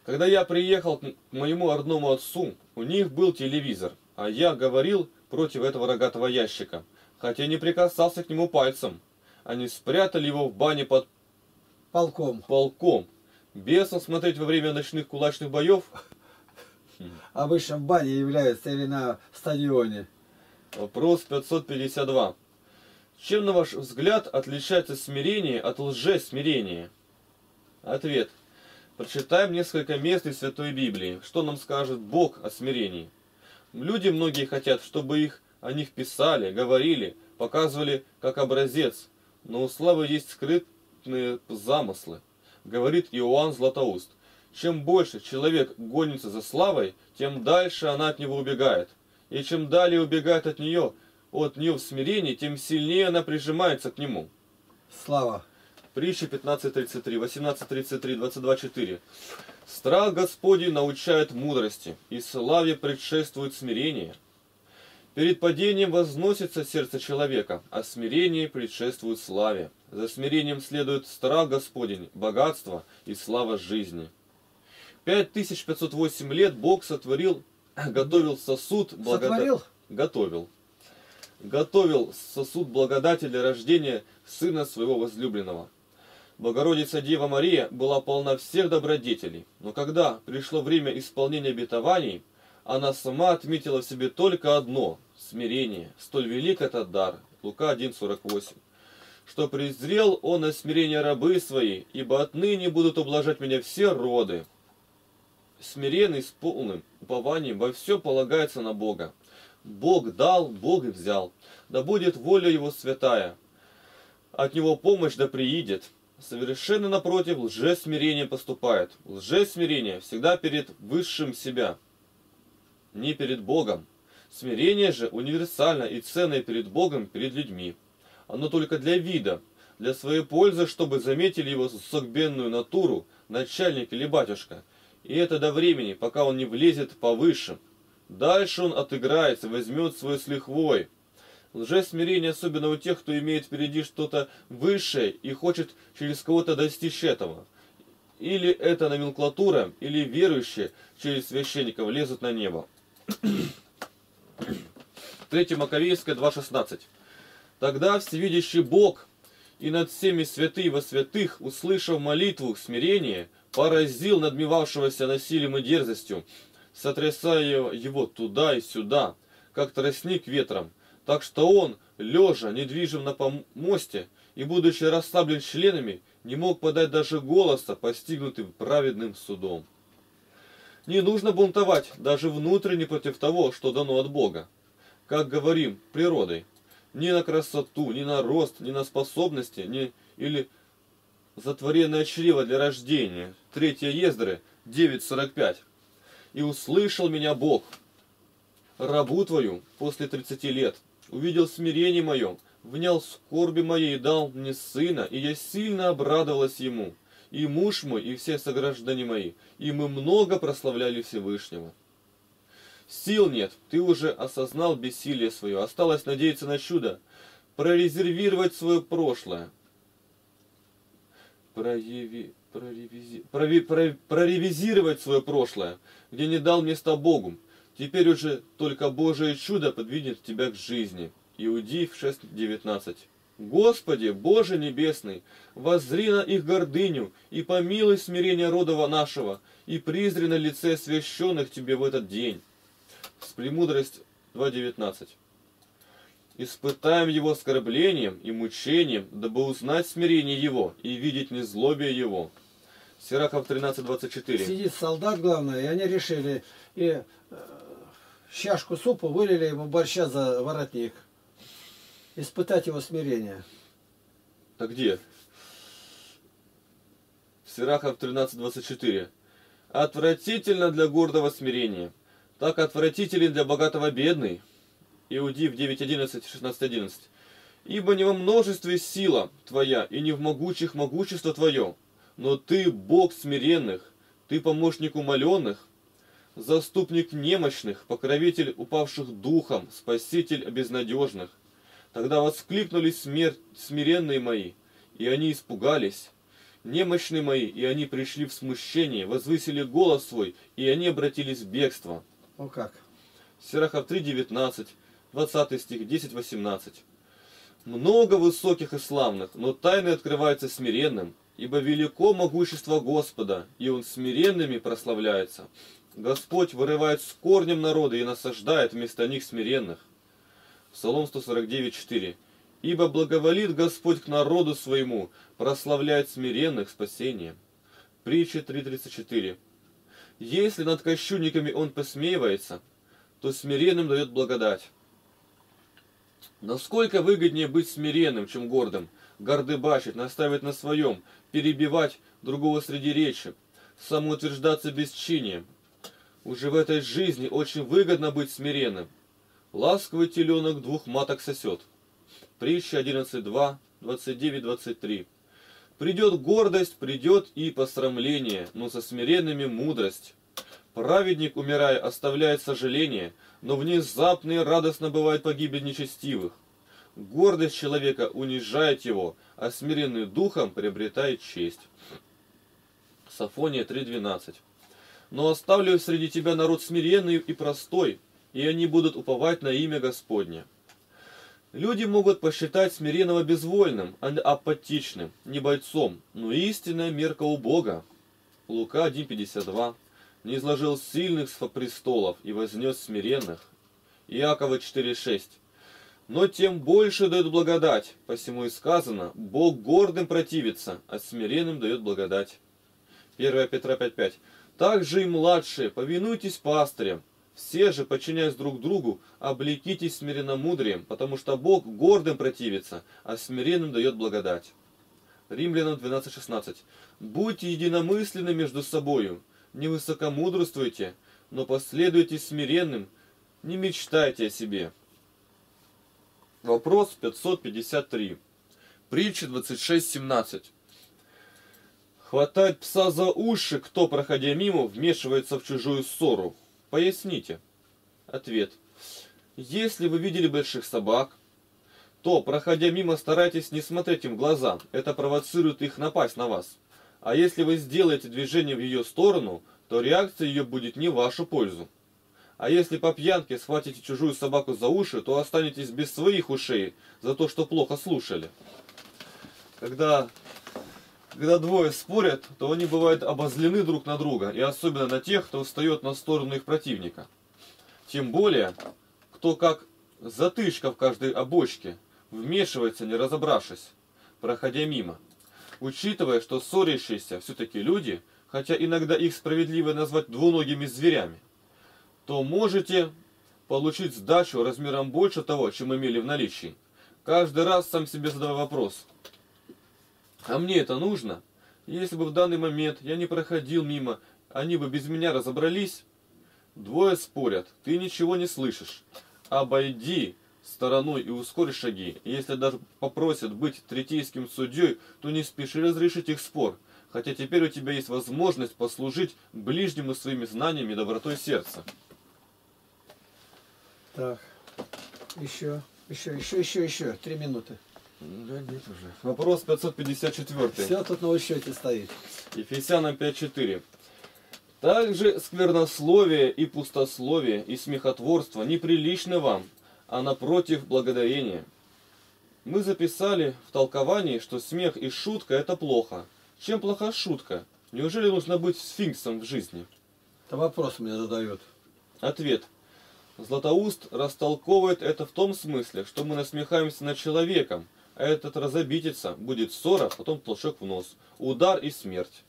Когда я приехал к моему родному отцу, у них был телевизор, а я говорил против этого рогатого ящика – хотя не прикасался к нему пальцем. Они спрятали его в бане под полком. полком. Бесом смотреть во время ночных кулачных боев. Обычно в бане являются или на стадионе. Вопрос 552. Чем, на ваш взгляд, отличается смирение от лжесмирения? Ответ. Прочитаем несколько мест из Святой Библии. Что нам скажет Бог о смирении? Люди многие хотят, чтобы их о них писали, говорили, показывали как образец, но у славы есть скрытные замыслы. Говорит Иоанн Златоуст. Чем больше человек гонится за славой, тем дальше она от него убегает. И чем далее убегает от нее, от нее в смирении, тем сильнее она прижимается к нему. Слава. Притча 15.33, 18.33, 22.4. Страх Господень научает мудрости, и славе предшествует смирение. Перед падением возносится сердце человека, а смирение предшествует славе. За смирением следует страх Господень, богатство и слава жизни. 5508 лет Бог сотворил, готовил сосуд благодати. Готовил. Готовил сосуд благодати для рождения сына своего возлюбленного. Богородица Дева Мария была полна всех добродетелей, но когда пришло время исполнения обетований, она сама отметила в себе только одно – смирение. Столь велик этот дар. Лука 1,48. Что презрел он на смирение рабы свои, ибо отныне будут ублажать меня все роды. Смиренный с полным упованием во все полагается на Бога. Бог дал, Бог и взял. Да будет воля Его святая. От Него помощь да приидет. Совершенно напротив, лжесмирение поступает. Лжесмирение всегда перед высшим себя – не перед Богом. Смирение же универсально и ценное перед Богом, перед людьми. Оно только для вида, для своей пользы, чтобы заметили его согбенную натуру, начальник или батюшка. И это до времени, пока он не влезет повыше. Дальше он отыграется, возьмет свой с лихвой. Лжесмирение особенно у тех, кто имеет впереди что-то высшее и хочет через кого-то достичь этого. Или это номенклатура, или верующие через священников лезут на небо. 3 Маковейская 2.16. Тогда всевидящий Бог и над всеми святые во святых, услышав молитву смирения, поразил надмевавшегося насилием и дерзостью, сотрясая его туда и сюда, как тростник ветром, так что он, лежа, недвижим на помосте и будучи расслаблен членами, не мог подать даже голоса, постигнутый праведным судом. Не нужно бунтовать даже внутренне против того, что дано от Бога. Как говорим, природой. ни на красоту, ни на рост, ни на способности, ни или затворенное чрево для рождения. Третья Ездры 9.45. И услышал меня Бог, рабу твою, после тридцати лет, увидел смирение мое, внял скорби моей и дал мне сына, и я сильно обрадовалась ему, и муж мой, и все сограждане мои, и мы много прославляли Всевышнего. Сил нет, ты уже осознал бессилие свое, осталось надеяться на чудо, прорезервировать свое прошлое, прореви, проревизировать свое прошлое, где не дал места Богу. Теперь уже только Божие чудо подвинет тебя к жизни. Иудеев 6.19. Господи, Боже Небесный, воззри на их гордыню и помилуй смирение родова нашего, и призри на лице священных Тебе в этот день. С премудрость 2.19. Испытаем его оскорблением и мучением, дабы узнать смирение его и видеть незлобие его. Сирахов 13.24. Сидит солдат, главное, и они решили, и э, чашку супа вылили ему борща за воротник. Испытать его смирение. Так где? Сирахов 13.24. Отвратительно для гордого смирения, так отвратителен для богатого бедный. Иудив 9.11, 16.11. Ибо не во множестве сила твоя, и не в могучих могущество твое, но ты Бог смиренных, ты помощник умоленных, заступник немощных, покровитель упавших духом, спаситель безнадежных. Тогда воскликнули смерть смиренные мои, и они испугались. Немощные мои, и они пришли в смущение, возвысили голос свой, и они обратились в бегство. О как? Сирахов 3, 19, 20 стих, 10, 18. Много высоких и славных, но тайны открываются смиренным, ибо велико могущество Господа, и Он смиренными прославляется. Господь вырывает с корнем народа и насаждает вместо них смиренных. Псалом 149, 4. Ибо благоволит Господь к народу своему, прославляет смиренных спасением. Притча 3.34. Если над кощунниками он посмеивается, то смиренным дает благодать. Насколько выгоднее быть смиренным, чем гордым, гордыбачить, наставить на своем, перебивать другого среди речи, самоутверждаться бесчинием. Уже в этой жизни очень выгодно быть смиренным. Ласковый теленок двух маток сосет. Притча 11.2, 29-23. Придет гордость, придет и посрамление, но со смиренными мудрость. Праведник, умирая, оставляет сожаление, но внезапно и радостно бывает погибель нечестивых. Гордость человека унижает его, а смиренный духом приобретает честь. Сафония 3.12 Но оставлю среди тебя народ смиренный и простой, и они будут уповать на имя Господне. Люди могут посчитать смиренного безвольным, а апатичным, не бойцом, но истинная мерка у Бога. Лука 1.52 Не изложил сильных с престолов и вознес смиренных. Иакова 4.6 Но тем больше дает благодать, посему и сказано, Бог гордым противится, а смиренным дает благодать. 1 Петра 5.5 Также и младшие, повинуйтесь пастырям, все же, подчиняясь друг другу, облекитесь смиренномудрием, потому что Бог гордым противится, а смиренным дает благодать. Римлянам 12.16. Будьте единомысленны между собою, не высокомудрствуйте, но последуйте смиренным, не мечтайте о себе. Вопрос 553. Притча 26.17. Хватает пса за уши, кто, проходя мимо, вмешивается в чужую ссору. Поясните. Ответ. Если вы видели больших собак, то, проходя мимо, старайтесь не смотреть им в глаза. Это провоцирует их напасть на вас. А если вы сделаете движение в ее сторону, то реакция ее будет не в вашу пользу. А если по пьянке схватите чужую собаку за уши, то останетесь без своих ушей за то, что плохо слушали. Когда когда двое спорят, то они бывают обозлены друг на друга, и особенно на тех, кто встает на сторону их противника. Тем более, кто как затышка в каждой обочке, вмешивается, не разобравшись, проходя мимо. Учитывая, что ссорящиеся все-таки люди, хотя иногда их справедливо назвать двуногими зверями, то можете получить сдачу размером больше того, чем имели в наличии. Каждый раз сам себе задавай вопрос. А мне это нужно? Если бы в данный момент я не проходил мимо, они бы без меня разобрались? Двое спорят, ты ничего не слышишь. Обойди стороной и ускорь шаги. Если даже попросят быть третейским судьей, то не спеши разрешить их спор, хотя теперь у тебя есть возможность послужить ближнему своими знаниями и добротой сердца. Так, еще, еще, еще, еще, еще. Три минуты. Да нет уже. Вопрос 554. Все тут на учете стоит. Ефесянам 5.4. Также сквернословие и пустословие и смехотворство неприличны вам, а напротив благодарения. Мы записали в толковании, что смех и шутка это плохо. Чем плоха шутка? Неужели нужно быть сфинксом в жизни? Это вопрос мне задают. Ответ. Златоуст растолковывает это в том смысле, что мы насмехаемся над человеком, а этот разобидится, будет ссора, потом толчок в нос, удар и смерть.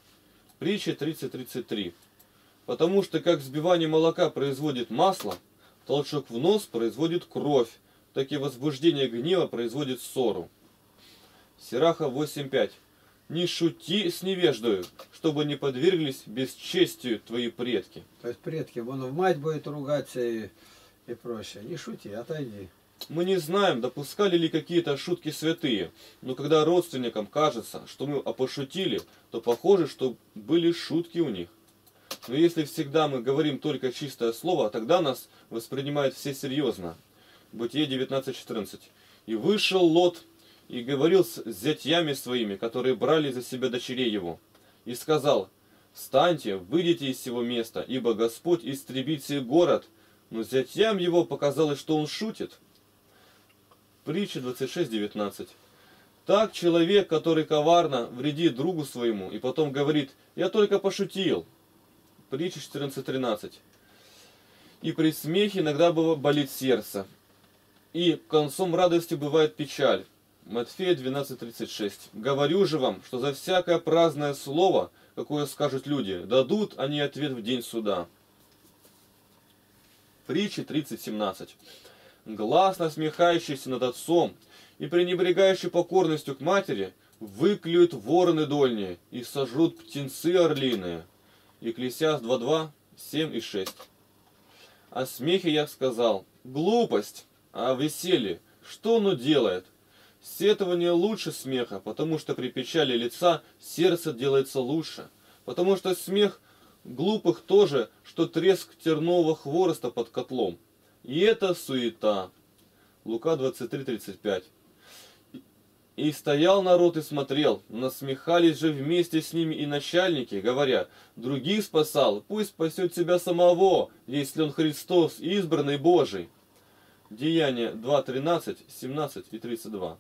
Притча 30.33. Потому что как взбивание молока производит масло, толчок в нос производит кровь, так и возбуждение гнева производит ссору. Сираха 8.5. Не шути с невеждою, чтобы не подверглись бесчестию твои предки. То есть предки, он в мать будет ругаться и, и прочее. Не шути, отойди. Мы не знаем, допускали ли какие-то шутки святые, но когда родственникам кажется, что мы пошутили, то похоже, что были шутки у них. Но если всегда мы говорим только чистое слово, тогда нас воспринимают все серьезно. Бытие 19.14. «И вышел Лот, и говорил с зятьями своими, которые брали за себя дочерей его, и сказал, «Встаньте, выйдите из сего места, ибо Господь истребит сей город». Но зятьям его показалось, что он шутит. Притча 26.19. Так человек, который коварно вредит другу своему, и потом говорит, «Я только пошутил». Притча 14.13. И при смехе иногда болит сердце, и концом радости бывает печаль. Матфея 12.36. Говорю же вам, что за всякое праздное слово, какое скажут люди, дадут они ответ в день суда. Притча 30.17. Глаз насмехающийся над отцом и пренебрегающий покорностью к матери, выклюют вороны дольние и сожрут птенцы орлиные. Екклесиас 2.2, 7 и 6. О смехе я сказал, глупость, а веселье, что оно делает? Сетование лучше смеха, потому что при печали лица сердце делается лучше. Потому что смех глупых тоже, что треск тернового хвороста под котлом. И это суета. Лука 23.35. И стоял народ и смотрел, насмехались же вместе с ними и начальники, говоря, других спасал, пусть спасет себя самого, если он Христос, избранный Божий. Деяния 2.13, 17 и 32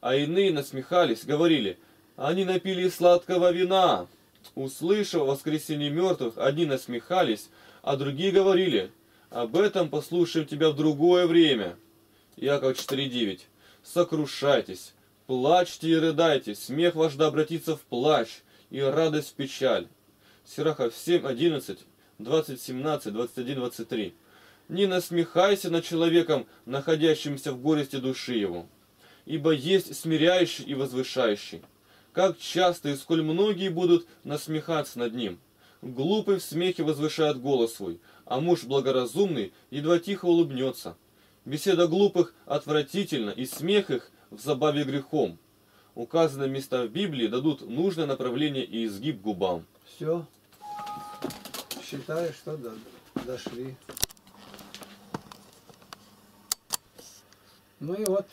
а иные насмехались, говорили, они напили сладкого вина. Услышав воскресение мертвых, одни насмехались, а другие говорили, об этом послушаем тебя в другое время. Яков 4.9. Сокрушайтесь, плачьте и рыдайте, смех ваш да обратится в плач, и радость в печаль. Сирахов 7.11, 20, 17, 21, 23. Не насмехайся над человеком, находящимся в горести души его ибо есть смиряющий и возвышающий. Как часто и сколь многие будут насмехаться над ним. Глупый в смехе возвышает голос свой, а муж благоразумный едва тихо улыбнется. Беседа глупых отвратительна, и смех их в забаве грехом. Указанные места в Библии дадут нужное направление и изгиб губам. Все. Считаю, что дошли. Ну и вот